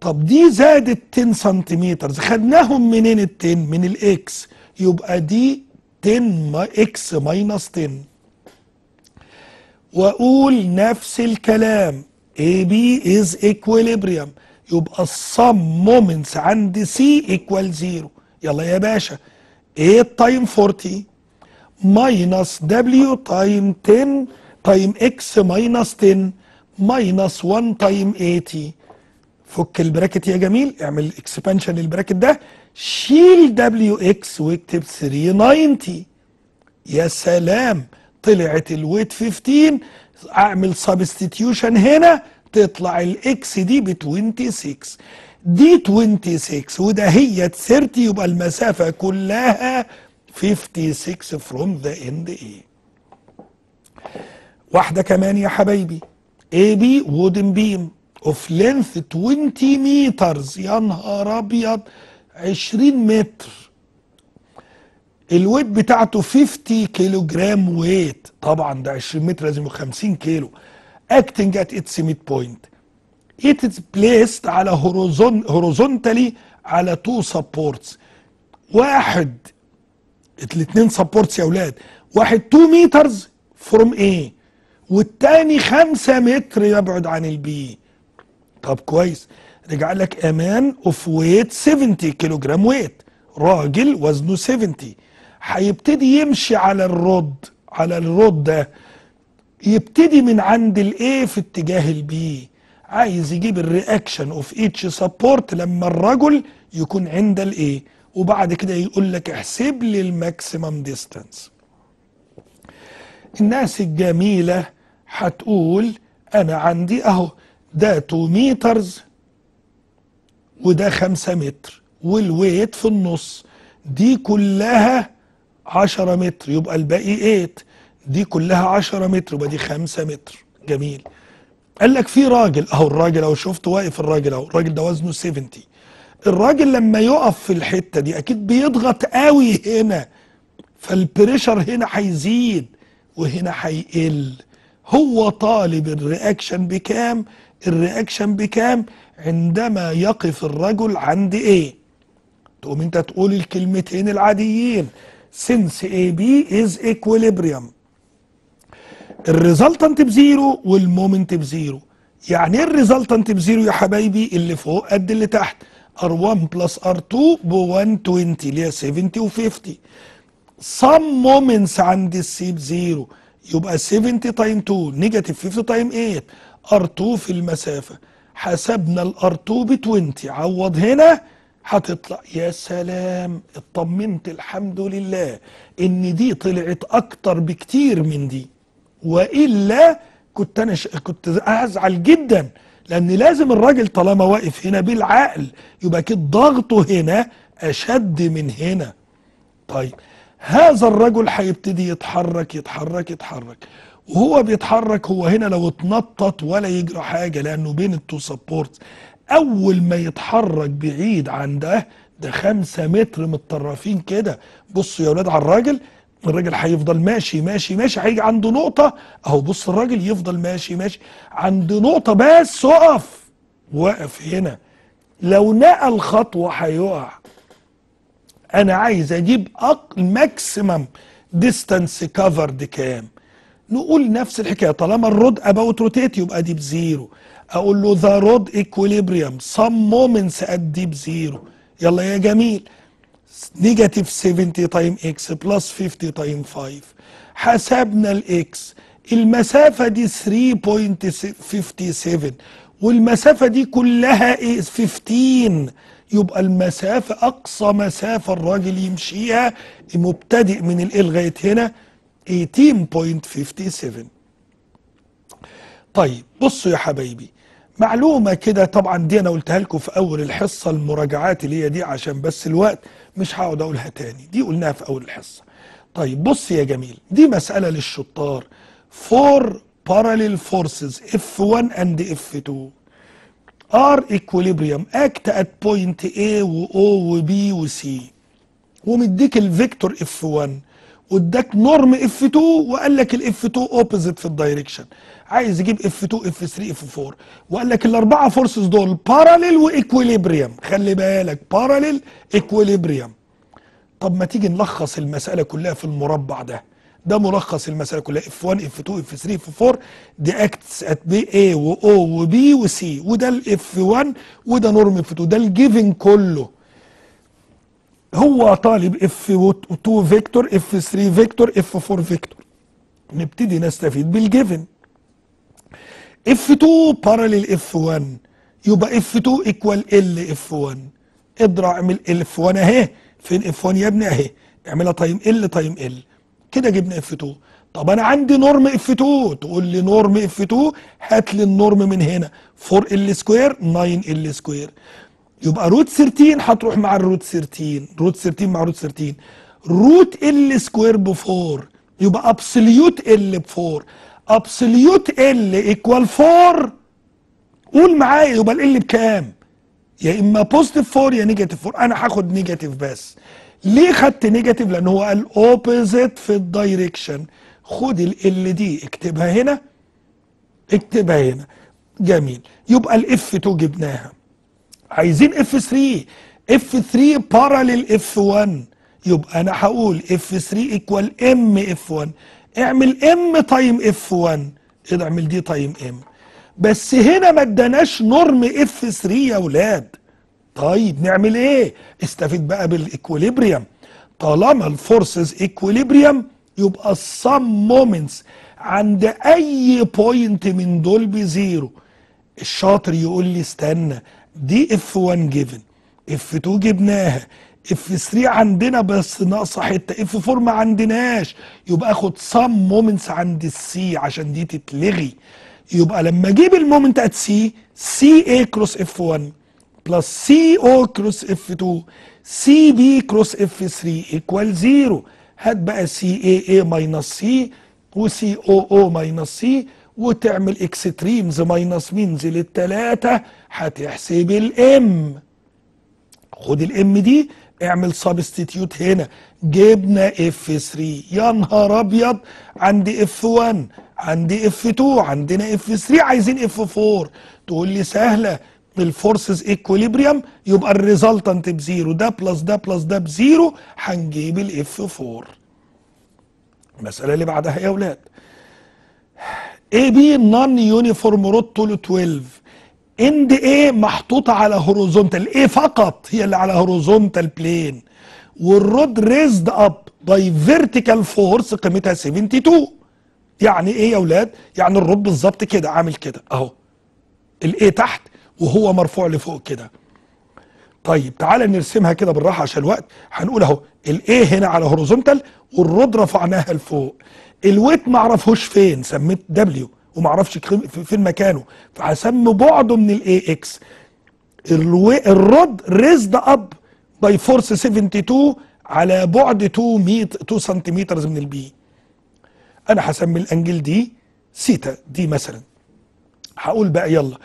طب دي زادت 10 سنتيمتر خدناهم منين ال 10 من ال x يبقى دي 10 ما x minus 10 وأقول نفس الكلام. B is equilibrium. يبقى ال sum moments عند C equal zero يلا يا باشا. 8 times 40 minus W times 10 times X minus 10 minus 1 times 80 فك ال bracket يا جميل. اعمل expansion لل bracket ده. شيل W X واكتب 390 يا سلام. طلعت ال weight 15 أعمل substitution هنا تطلع ال X دي ب 26 دي 26 وده هي 30 يبقى المسافة كلها 56 from the end A. واحدة كمان يا حبايبي AB wooden beam of length 20 metres يا نهار أبيض 20 متر. ال weight بتاعته 50 kilogram weight. طبعا ده 20 متر لازم يبقى 50 كيلو. Acting at its mid point it is placed على horizon horizontally على two supports. واحد الاثنين supports يا أولاد واحد 2 metres from A. والتاني 5 متر يبعد عن ال B طب كويس. رجع لك a man of weight 70 kilogram weight راجل وزنه 70 هيبتدي يمشي على ال rod على ال rod ده يبتدي من عند ال A في اتجاه ال B عايز يجيب ال reaction of each support لما الرجل يكون عند ال A وبعد كده يقول لك احسب لي ال maximum distance الناس الجميلة هتقول أنا عندي أهو ده 2 metres وده 5 متر وال weight في النص. دي كلها 10 متر يبقى الباقي 8 دي كلها 10 متر يبقى دي 5 متر. جميل. قال لك في راجل أهو الراجل أهو شفت واقف الراجل أهو الراجل ده وزنه 70 الراجل لما يقف في الحتة دي أكيد بيضغط قوي هنا فال pressure هنا هيزيد وهنا هيقل. هو طالب ال reaction بكام؟ ال reaction بكام؟ عندما يقف الرجل عند A؟ تقوم أنت تقول الكلمتين العاديين. Since AB is equilibrium. ال resultant ب zero والمومنت بزيرو يعني إيه الريزلتنت بزيرو يا حبايبي؟ اللي فوق قد اللي تحت. R1 plus R2 ب 120 اللي هي 70 و 50 sum moments عند ال C ب zero يبقى 70 times 2 negative 50 times 8 R2 في المسافة. حسبنا ال R2 ب 20 عوض هنا هتطلع يا سلام اطمنت الحمد لله ان دي طلعت أكتر بكتير من دي. وإلا كنت أنا ش... كنت أزعل جدا لأن لازم الراجل طالما واقف هنا بالعقل يبقى كده ضغطه هنا أشد من هنا. طيب هذا الرجل هيبتدي يتحرك يتحرك يتحرك. وهو بيتحرك هو هنا لو اتنطط ولا يجرى حاجة لأنه بين ال two supports أول ما يتحرك بعيد عن ده ده خمسة متر متطرفين كده. بصوا يا ولاد على الراجل الراجل هيفضل ماشي ماشي ماشي. هيجي عنده نقطة أهو بص الراجل يفضل ماشي ماشي. عند نقطة بس اقف واقف هنا. لو نقل خطوة هيقع. أنا عايز أجيب maximum distance covered كام؟ نقول نفس الحكاية طالما ال rod about rotate يبقى دي ب zero. أقول له the rod equilibrium sum moments at D ب zero يلا يا جميل. negative 70 times X plus 50 times 5 حسبنا ال X المسافة دي 3.57 والمسافة دي كلها إيه؟ 15 يبقى المسافة أقصى مسافة الراجل يمشيها مبتدئ من ال A لغاية هنا 18.57 طيب بصوا يا حبايبي. معلومة كده طبعا دي أنا قلتها لكم في أول الحصة المراجعات اللي هي دي عشان بس الوقت مش هقعد أقولها تاني. دي قلناها في أول الحصة. طيب بص يا جميل دي مسألة للشطار. Four parallel forces F1 and F2 are equilibrium act at point A و O و B و C. ومديك الفيكتور F1 واداك norm F2 وقال لك ال F 2 opposite في ال direction عايز يجيب F2 F3 F4 وقال لك الاربعه forces دول parallel و equilibrium خلي بالك parallel equilibrium طب ما تيجي نلخص المسألة كلها في المربع ده. ده ملخص المسألة كلها F1 F2 F3 F4 دي acts at B A و O و B و C. وده ال F 1 وده norm F2 ده ال given كله. هو طالب F 2 vector F 3 vector F 4 vector نبتدي نستفيد بال given F 2 parallel F 1 يبقى F 2 equal L F 1 اضرب اعمل L F 1 اهي. فين F 1 يا ابني اهي؟ اعملها times L times L كده جبنا F 2 طب أنا عندي norm F 2 تقول لي norm F 2 هات لي ال norm من هنا. 4 L square 9 L square يبقى root 13 هتروح مع ال root 13 root 13 مع root 13 root L square ب 4 يبقى absolute L ب 4 absolute L equal 4 قول معايا يبقى L بكام؟ يا إما positive 4 يا negative 4 أنا هاخد negative بس. ليه خدت negative؟ لأن هو قال opposite في ال direction خد L دي اكتبها هنا. اكتبها هنا. جميل. يبقى ال F 2 جبناها. عايزين F 3 F 3 parallel F 1 يبقى أنا هقول F 3 equal M F 1 اعمل M times F 1 كده اعمل دي times M بس هنا ما اداناش norm F 3 يا ولاد. طيب نعمل إيه؟ استفيد بقى بال equilibrium طالما ال forces equilibrium يبقى ال sum moments عند أي point من دول بزيرو. الشاطر يقول لي استنى دي F 1 given F 2 جبناها. F 3 عندنا بس ناقصة حتة. F 4 ما عندناش. يبقى آخد sum moments عند ال C عشان دي تتلغي. يبقى لما أجيب ال moment at C CA cross F 1 plus CO cross F 2 CB cross F 3 equal 0 هات بقى CA A minus C و CO O minus C وتعمل extremes minus means للتلاتة هتحسب ال M خد ال M دي اعمل substitute هنا. جبنا F 3 يا نهار أبيض! عندي F 1 عندي F 2 عندنا F 3 عايزين F 4 تقول لي سهلة. ال forces equilibrium يبقى ال resultant بزيرو. ده plus ده plus ده بزيرو. هنجيب ال F 4 المسألة اللي بعدها يا أولاد؟ AB non uniform rod طوله 12 end A محطوطة على horizontal A فقط هي اللي على horizontal plane وال rod raised up by vertical force قيمتها 72 يعني إيه يا أولاد؟ يعني ال rod بالظبط كده عامل كده أهو. ال A تحت وهو مرفوع لفوق كده. طيب تعالى نرسمها كده بالراحة عشان الوقت. هنقول أهو ال A هنا على horizontal وال rod رفعناها لفوق. ال weight ما اعرفوش فين سميت W وما أعرفش فين مكانه. فهسمي بعده من ال A x ال rod raised up by force 72 على بعد 2 متر 2 سنتيمتر من ال B أنا هسمي ال angle دي سيتا دي مثلا. هقول بقى يلا.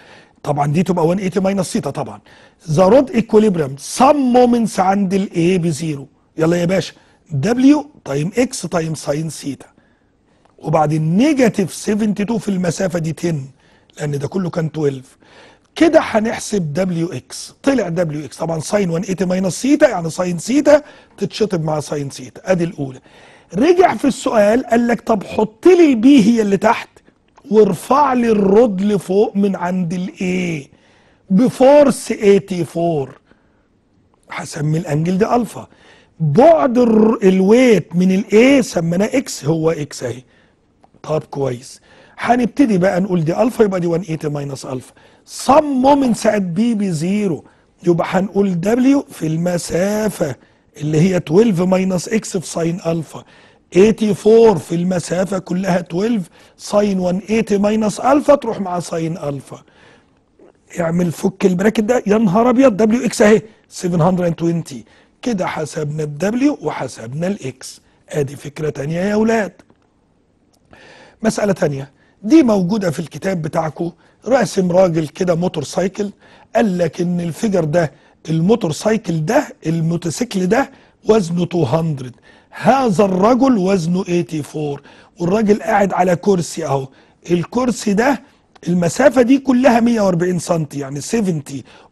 طبعا دي تبقى 180 minus theta طبعا. the rod equilibrium sum moments عند ال A بزيرو. يلا يا باشا. W times x times sine theta وبعدين negative 72 في المسافة دي 10 لأن ده كله كان 12 كده هنحسب دبليو إكس طلع دبليو إكس طبعا sine 180 minus theta يعني sine theta تتشطب مع sine theta أدي الأولى. رجع في السؤال قال لك طب حط لي ال B هي اللي تحت وارفع لي ال rod لفوق من عند ال A ب force 84 هسمي ال angle دي الفا بعد ال weight من ال A سميناه x هو x أهي. طب كويس. هنبتدي بقى نقول دي ألفا يبقى دي 180 minus alpha. sum moments at B بزيرو يبقى هنقول W في المسافة اللي هي 12 minus x في sine alpha 84 في المسافة كلها 12 sine 180 minus alpha تروح مع sine alpha اعمل فك ال bracket ده. يا نهار أبيض دبليو إكس أهي 720 كده حسبنا ال W وحسبنا ال x أدي فكرة تانية يا أولاد. مسألة تانية. دي موجودة في الكتاب بتاعكم راسم راجل كده motorcycle. قال لك ان ال figure ده ال motorcycle ده الموتوسيكل ده وزنه 200 هذا الرجل وزنه 84 والراجل قاعد على كرسي أهو. الكرسي ده المسافة دي كلها 140 سم يعني 70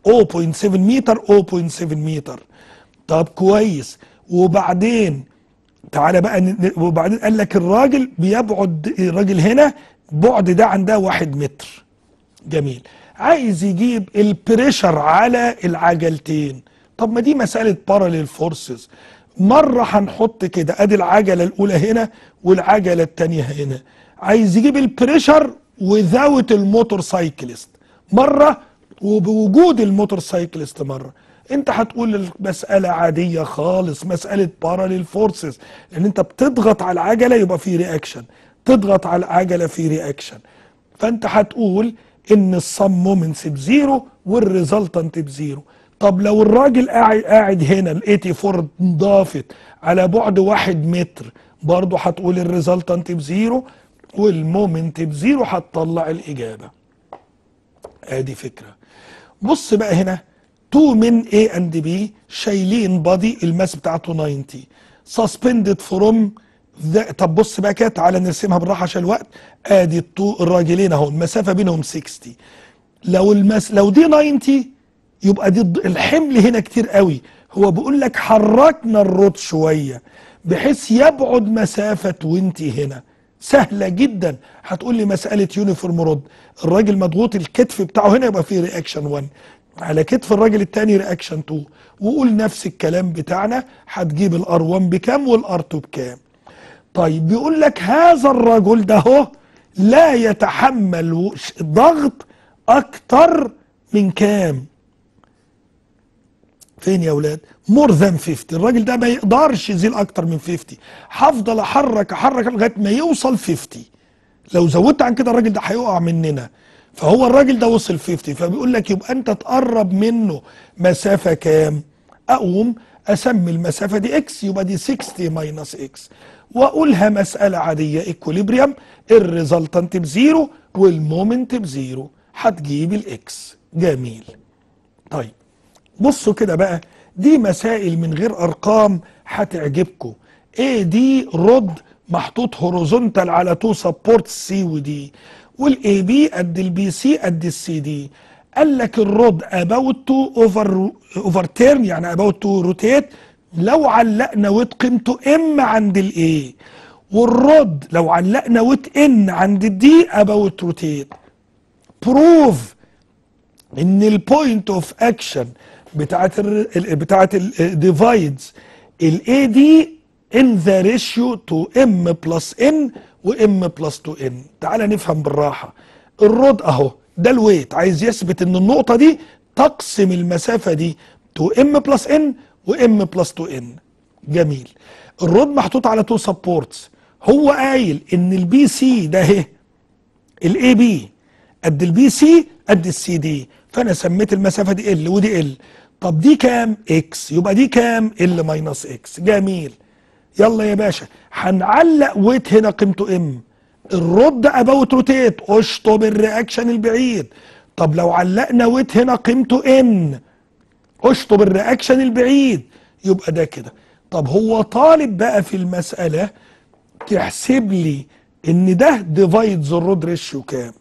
0.7 متر 0.7 متر طب كويس. وبعدين تعالى بقى وبعدين قال لك الراجل بيبعد الراجل هنا بعد ده عندها واحد متر. جميل. عايز يجيب ال pressure على العجلتين. طب ما دي مسألة parallel forces مرة هنحط كده أدي العجلة الأولى هنا والعجلة التانية هنا. عايز يجيب ال pressure without ال motorcyclist. مرة وبوجود ال motorcyclist مرة. انت هتقول المسألة عادية خالص مسألة parallel forces لأن انت بتضغط على العجلة يبقى في reaction تضغط على العجلة في reaction فانت هتقول إن ال sum moments بزيرو وال resultant بزيرو طب لو الراجل قاعد قاعد هنا ال 84 ضافت على بعد واحد متر برضه هتقول ال resultant بزيرو وال moment بزيرو هتطلع الإجابة. أدي فكرة. بص بقى هنا. two men A and B شايلين body ال mass بتاعته 90 suspended from طب بص بقى كده تعالى نرسمها بالراحة عشان الوقت. آدي ال two الراجلين أهو المسافة بينهم 60 لو ال mass لو دي 90 يبقى دي الحمل هنا كتير قوي. هو بيقول لك حركنا ال rod شوية بحيث يبعد مسافة وانت هنا. سهلة جدا. هتقول لي مسألة uniform rod الراجل مضغوط الكتف بتاعه هنا يبقى فيه reaction 1 على كتف الراجل التاني reaction 2 وقول نفس الكلام بتاعنا هتجيب ال R1 بكام وال R2 بكام. طيب بيقول لك هذا الرجل ده هو لا يتحمل ضغط أكتر من كام. فين يا أولاد more than 50 الراجل ده ما يقدرش يزيل أكتر من 50 هفضل أحرك أحرك لغاية ما يوصل 50 لو زودت عن كده الراجل ده هيقع مننا. فهو الراجل ده وصل 50 فبيقول لك يبقى أنت تقرب منه مسافة كام؟ أقوم أسمي المسافة دي x يبقى دي 60 minus x وأقولها مسألة عادية equilibrium ال resultant بزيرو وال moment بزيرو. هتجيب ال x جميل. طيب بصوا كده بقى دي مسائل من غير أرقام هتعجبكم. إيه دي رد محطوط horizontal على two support C و D وال AB قد ال BC قد السي دي قال لك ال rod about to over overturn يعني about to rotate لو علقنا weight قيمته m عند ال A وال rod لو علقنا weight n عند ال D about rotate prove إن ال point of action بتاعت ال بتاعت ال divides ال AD in the ratio 2 m plus n و m plus 2 n تعال نفهم بالراحة. ال rod أهو ده ال weight عايز يثبت إن النقطة دي تقسم المسافة دي 2 m plus n و m plus 2 n جميل. ال rod محطوط على two supports هو قايل إن ال BC ده اهي ال AB قد ال BC قد السي دي فأنا سميت المسافة دي L ودي L طب دي كام؟ x يبقى دي كام؟ L minus x جميل. يلا يا باشا هنعلق weight هنا قيمته m. ال rod about rotate اشطب ال reaction البعيد. طب لو علقنا weight هنا قيمته n اشطب ال reaction البعيد. يبقى ده كده. طب هو طالب بقى في المسألة تحسب لي إن ده divides ال rod ratio كام؟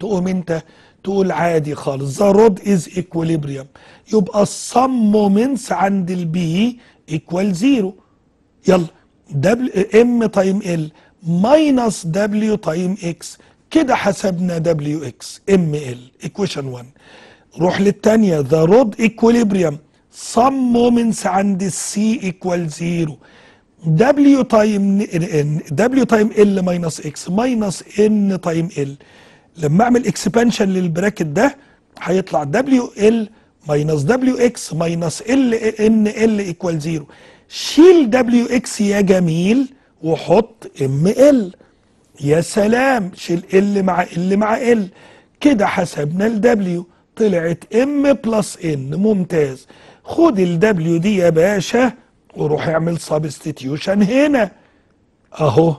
تقوم أنت تقول عادي خالص the rod is equilibrium يبقى ال sum moments عند ال B equal zero يلا دبل m time L minus W time x كده حسبنا W x m L equation 1 روح للثانيه the rod equilibrium sum moments عند ال C equal zero W time W time L minus x minus n time L لما أعمل expansion لل bracket ده هيطلع W L minus W x minus ال n L equal zero شيل دبليو إكس يا جميل وحط m L يا سلام شيل L مع L مع L كده حسبنا ال W طلعت m plus n ممتاز. خد ال W دي يا باشا وروح اعمل substitution هنا. اهو.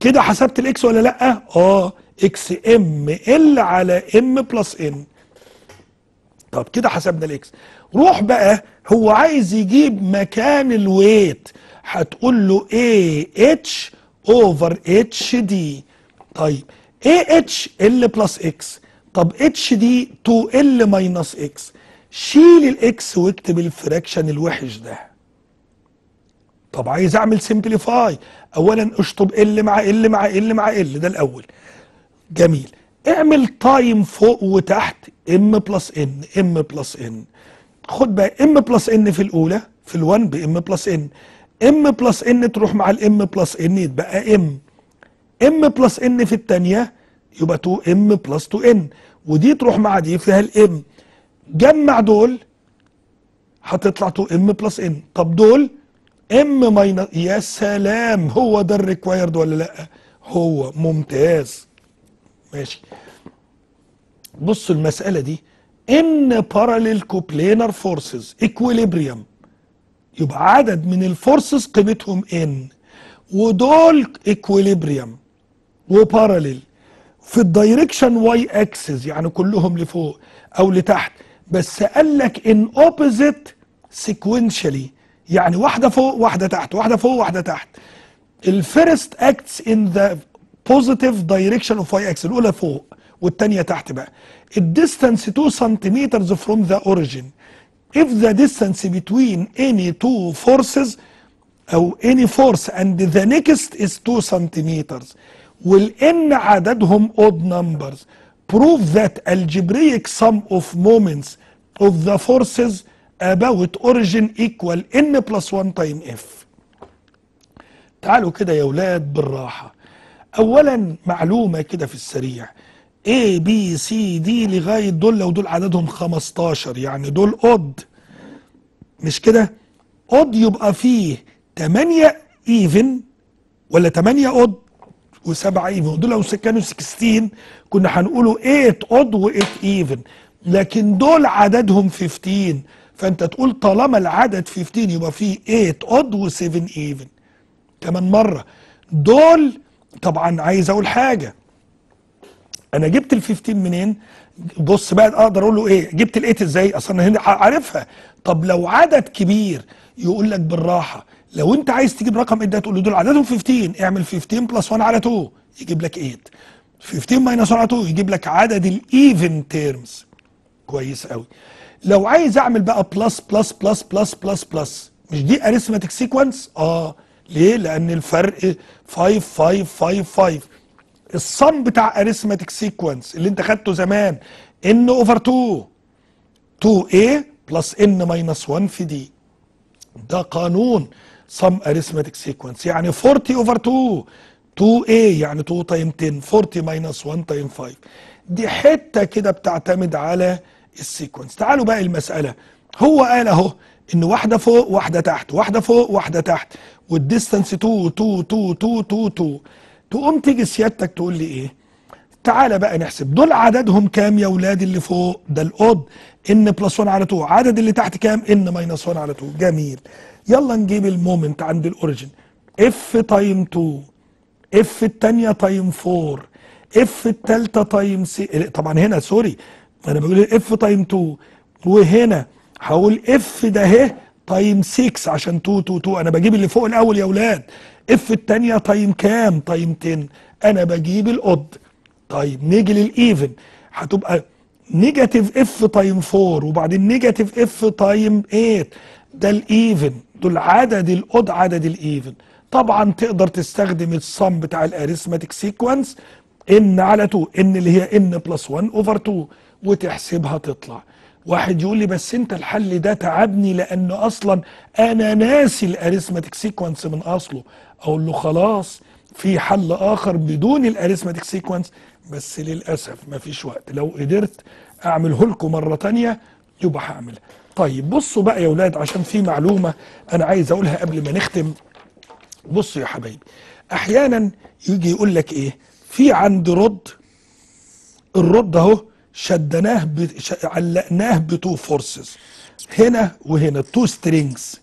كده حسبت ال x ولا لأ؟ آه. x m L على m plus n طب كده حسبنا ال x روح بقى هو عايز يجيب مكان ال weight. هتقول له AH over HD طيب AH L plus x طب HD 2 L minus x شيل ال x واكتب ال fraction الوحش ده. طب عايز أعمل simplify اولا أشطب L مع L مع L مع L ده الأول. جميل. اعمل time فوق وتحت m plus n m plus n خد بقى m plus n في الأولى في ال1 ب m plus n m plus n تروح مع ال m plus n يتبقى m m plus n في الثانية يبقى 2 m plus 2 n ودي تروح مع دي فيها ال m جمع دول هتطلع 2 m plus n طب دول m minus يا سلام هو ده ال required ولا لأ؟ هو ممتاز. ماشي. بص المسألة دي n parallel coplanar forces equilibrium يبقى عدد من ال forces قيمتهم n. ودول equilibrium و parallel في ال direction y axis يعني كلهم لفوق أو لتحت. بس قال لك in opposite sequentially يعني واحدة فوق واحدة تحت واحدة فوق واحدة تحت. ال first acts in the positive direction of y axis الأولى فوق. والثانيه تحت بقى ال distance 2 سنتيمتر from the origin if the distance between any two forces أو any force and the next is 2 centimeters والان عددهم odd numbers prove that algebraic sum of moments of the forces about origin equal n plus 1 time f تعالوا كده يا ولاد بالراحة اولا معلومة كده في السريع A B C D لغاية دول لو دول عددهم 15 يعني دول اود مش كده؟ odd يبقى فيه 8 even ولا 8 odd و7 even دول لو كانوا 16 كنا هنقولوا 8 odd و8 even لكن دول عددهم 15 فأنت تقول طالما العدد 15 يبقى فيه 8 odd و7 even كمان مرة. دول طبعا عايز أقول حاجة. أنا جبت ال 15 منين؟ بص بقى أقدر أقول له إيه؟ جبت ال 8 إزاي؟ أصلا هنا عارفها. طب لو عدد كبير يقول لك بالراحة. لو انت عايز تجيب رقم ده تقول له دول عددهم 15 اعمل 15 plus 1 على 2 يجيب لك 8 15 minus 1 على 2 يجيب لك عدد ال even terms كويس قوي. لو عايز اعمل بقى plus plus plus plus plus plus مش دي arithmetic sequence آه. ليه؟ لأن الفرق 5 5 5 5 ال sum بتاع arithmetic sequence اللي انت خدته زمان n over 2 2a plus n minus 1 في d ده قانون sum arithmetic sequence يعني 40 over 2 2a يعني 2 time 10 40 minus 1 time 5 دي حتة كده بتعتمد على ال sequence تعالوا بقى المسألة. هو قال اهو إن واحدة فوق واحدة تحت واحدة فوق واحدة تحت. وال distance 2 2 2 2 2 2 تقوم تيجي سيادتك تقول لي إيه؟ تعالى بقى نحسب. دول عددهم كام يا ولاد اللي فوق؟ ده ال odd n plus 1 على 2 عدد اللي تحت كام؟ n minus 1 على 2 جميل. يلا نجيب ال moment عند ال origin F time 2 F الثانية time 4 F الثالثه time six طبعا هنا sorry. أنا بقول F time 2 وهنا هقول F ده اهي time 6 عشان 2 2 2 أنا بجيب اللي فوق الأول يا أولاد F الثانية time كام؟ time 10 أنا بجيب ال odd طيب نيجي لل even. هتبقى negative F time 4 وبعدين negative F time 8 ده ال even. دول عدد ال odd عدد ال even. طبعا تقدر تستخدم ال sum بتاع ال arithmetic sequence n على 2 n اللي هي n plus 1 over 2 وتحسبها تطلع. واحد يقول لي بس أنت الحل ده تعبني لأن أصلا أنا ناسي ال arithmetic sequence من أصله. أقول له خلاص في حل آخر بدون ال arithmetic sequence بس للأسف مفيش وقت. لو قدرت أعمله لكم مرة تانية يبقى هعملها طيب بصوا بقى يا ولاد عشان في معلومة أنا عايز أقولها قبل ما نختم. بصوا يا حبايبي أحيانا يجي يقول لك إيه؟ في عند rod ال rod أهو شدناه. علقناه ب two forces هنا وهنا two strings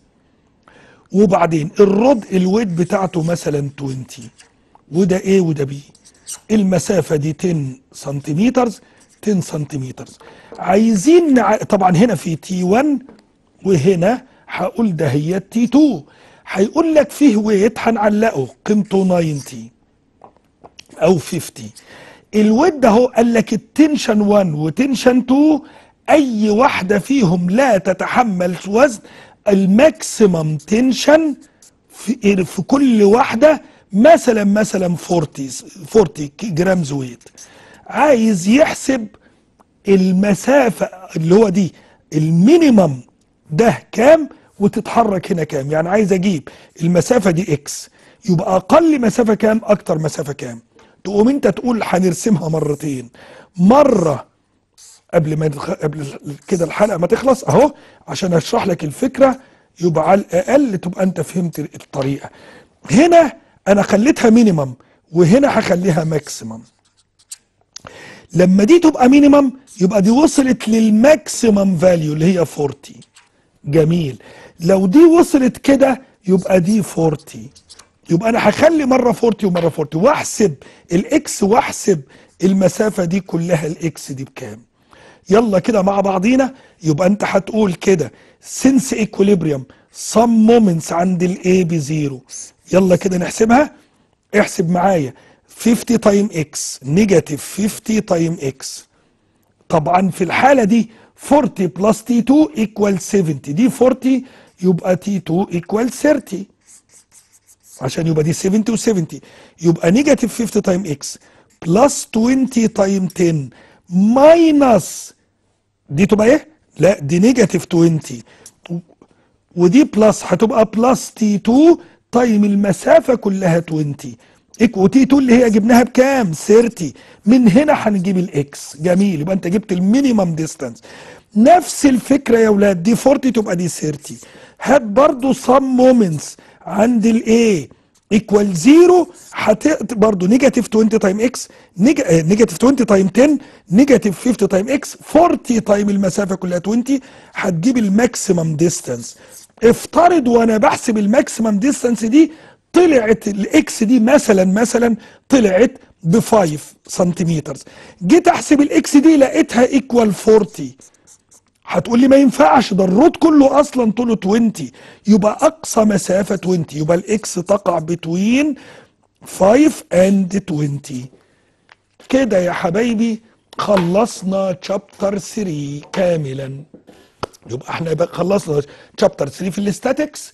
وبعدين ال rod ال weight بتاعته مثلا 20 وده إيه وده B المسافة دي 10 سنتيمتر 10 سنتيمتر عايزين نع... طبعا هنا في T 1 وهنا هقول ده هي T 2 هيقول لك فيه weight هنعلقه. قيمته 90 أو 50 ال weight ده هو قال لك ال tension 1 و tension 2 أي واحدة فيهم لا تتحمل وزن ال maximum tension في, في كل واحدة مثلا مثلا 40 40 grams weight. عايز يحسب المسافة اللي هو دي ال minimum ده كام وتتحرك هنا كام. يعني عايز أجيب المسافة دي x يبقى أقل مسافة كام أكتر مسافة كام. تقوم أنت تقول هنرسمها مرتين. مرة قبل ما. قبل كده الحلقة ما تخلص أهو عشان أشرح لك الفكرة يبقى على الأقل تبقى أنت فهمت الطريقة. هنا أنا خليتها minimum وهنا هخليها maximum لما دي تبقى minimum يبقى دي وصلت لل maximum value اللي هي 40 جميل. لو دي وصلت كده يبقى دي 40 يبقى أنا هخلي مرة 40 ومرة 40 واحسب ال x واحسب المسافة دي كلها ال x دي بكام؟ يلا كده مع بعضينا يبقى انت هتقول كده. سنس ايكوليبريم سم مومنتس عند الاي بزيرو يلا كده نحسبها. احسب معايا. 50 time x negative 50 time x طبعا في الحالة دي 40 plus T 2 equal 70 دي 40 يبقى T 2 equal 30 عشان يبقى دي 70 و70 يبقى negative 50 time x plus 20 time 10 minus دي تبقى إيه؟ لا دي negative 20 ودي plus هتبقى plus T 2 time المسافة كلها 20 equal T 2 اللي هي جبناها بكام؟ 30 من هنا هنجيب ال x. جميل. يبقى أنت جبت ال minimum distance. نفس الفكرة يا أولاد دي 40 تبقى دي 30 هات برضو sum moments عند ال A equal zero هت برضه negative 20 time x negative 20 time 10 negative 50 time x 40 time المسافة كلها 20 هتجيب ال maximum distance افترض وأنا بحسب ال maximum distance دي طلعت ال x دي مثلا مثلا طلعت ب 5 سنتيمتر جيت أحسب ال x دي لقيتها equal 40 هتقول لي ما ينفعش ده ال rod كله أصلا طوله 20 يبقى أقصى مسافة 20 يبقى ال x تقع between 5 and 20 كده يا حبايبي خلصنا chapter 3 كاملا. يبقى إحنا خلصنا chapter 3 في ال statics.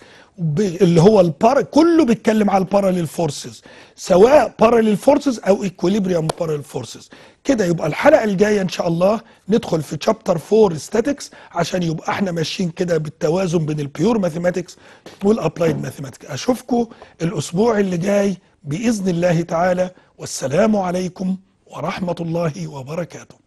اللي هو البارا كله بيتكلم على ال parallel forces سواء parallel forces أو equilibrium parallel forces كده يبقى الحلقة الجاية إن شاء الله ندخل في chapter 4 statics عشان يبقى إحنا ماشيين كده بالتوازن بين ال pure mathematics وال applied mathematics أشوفكم الأسبوع اللي جاي بإذن الله تعالى. والسلام عليكم ورحمة الله وبركاته.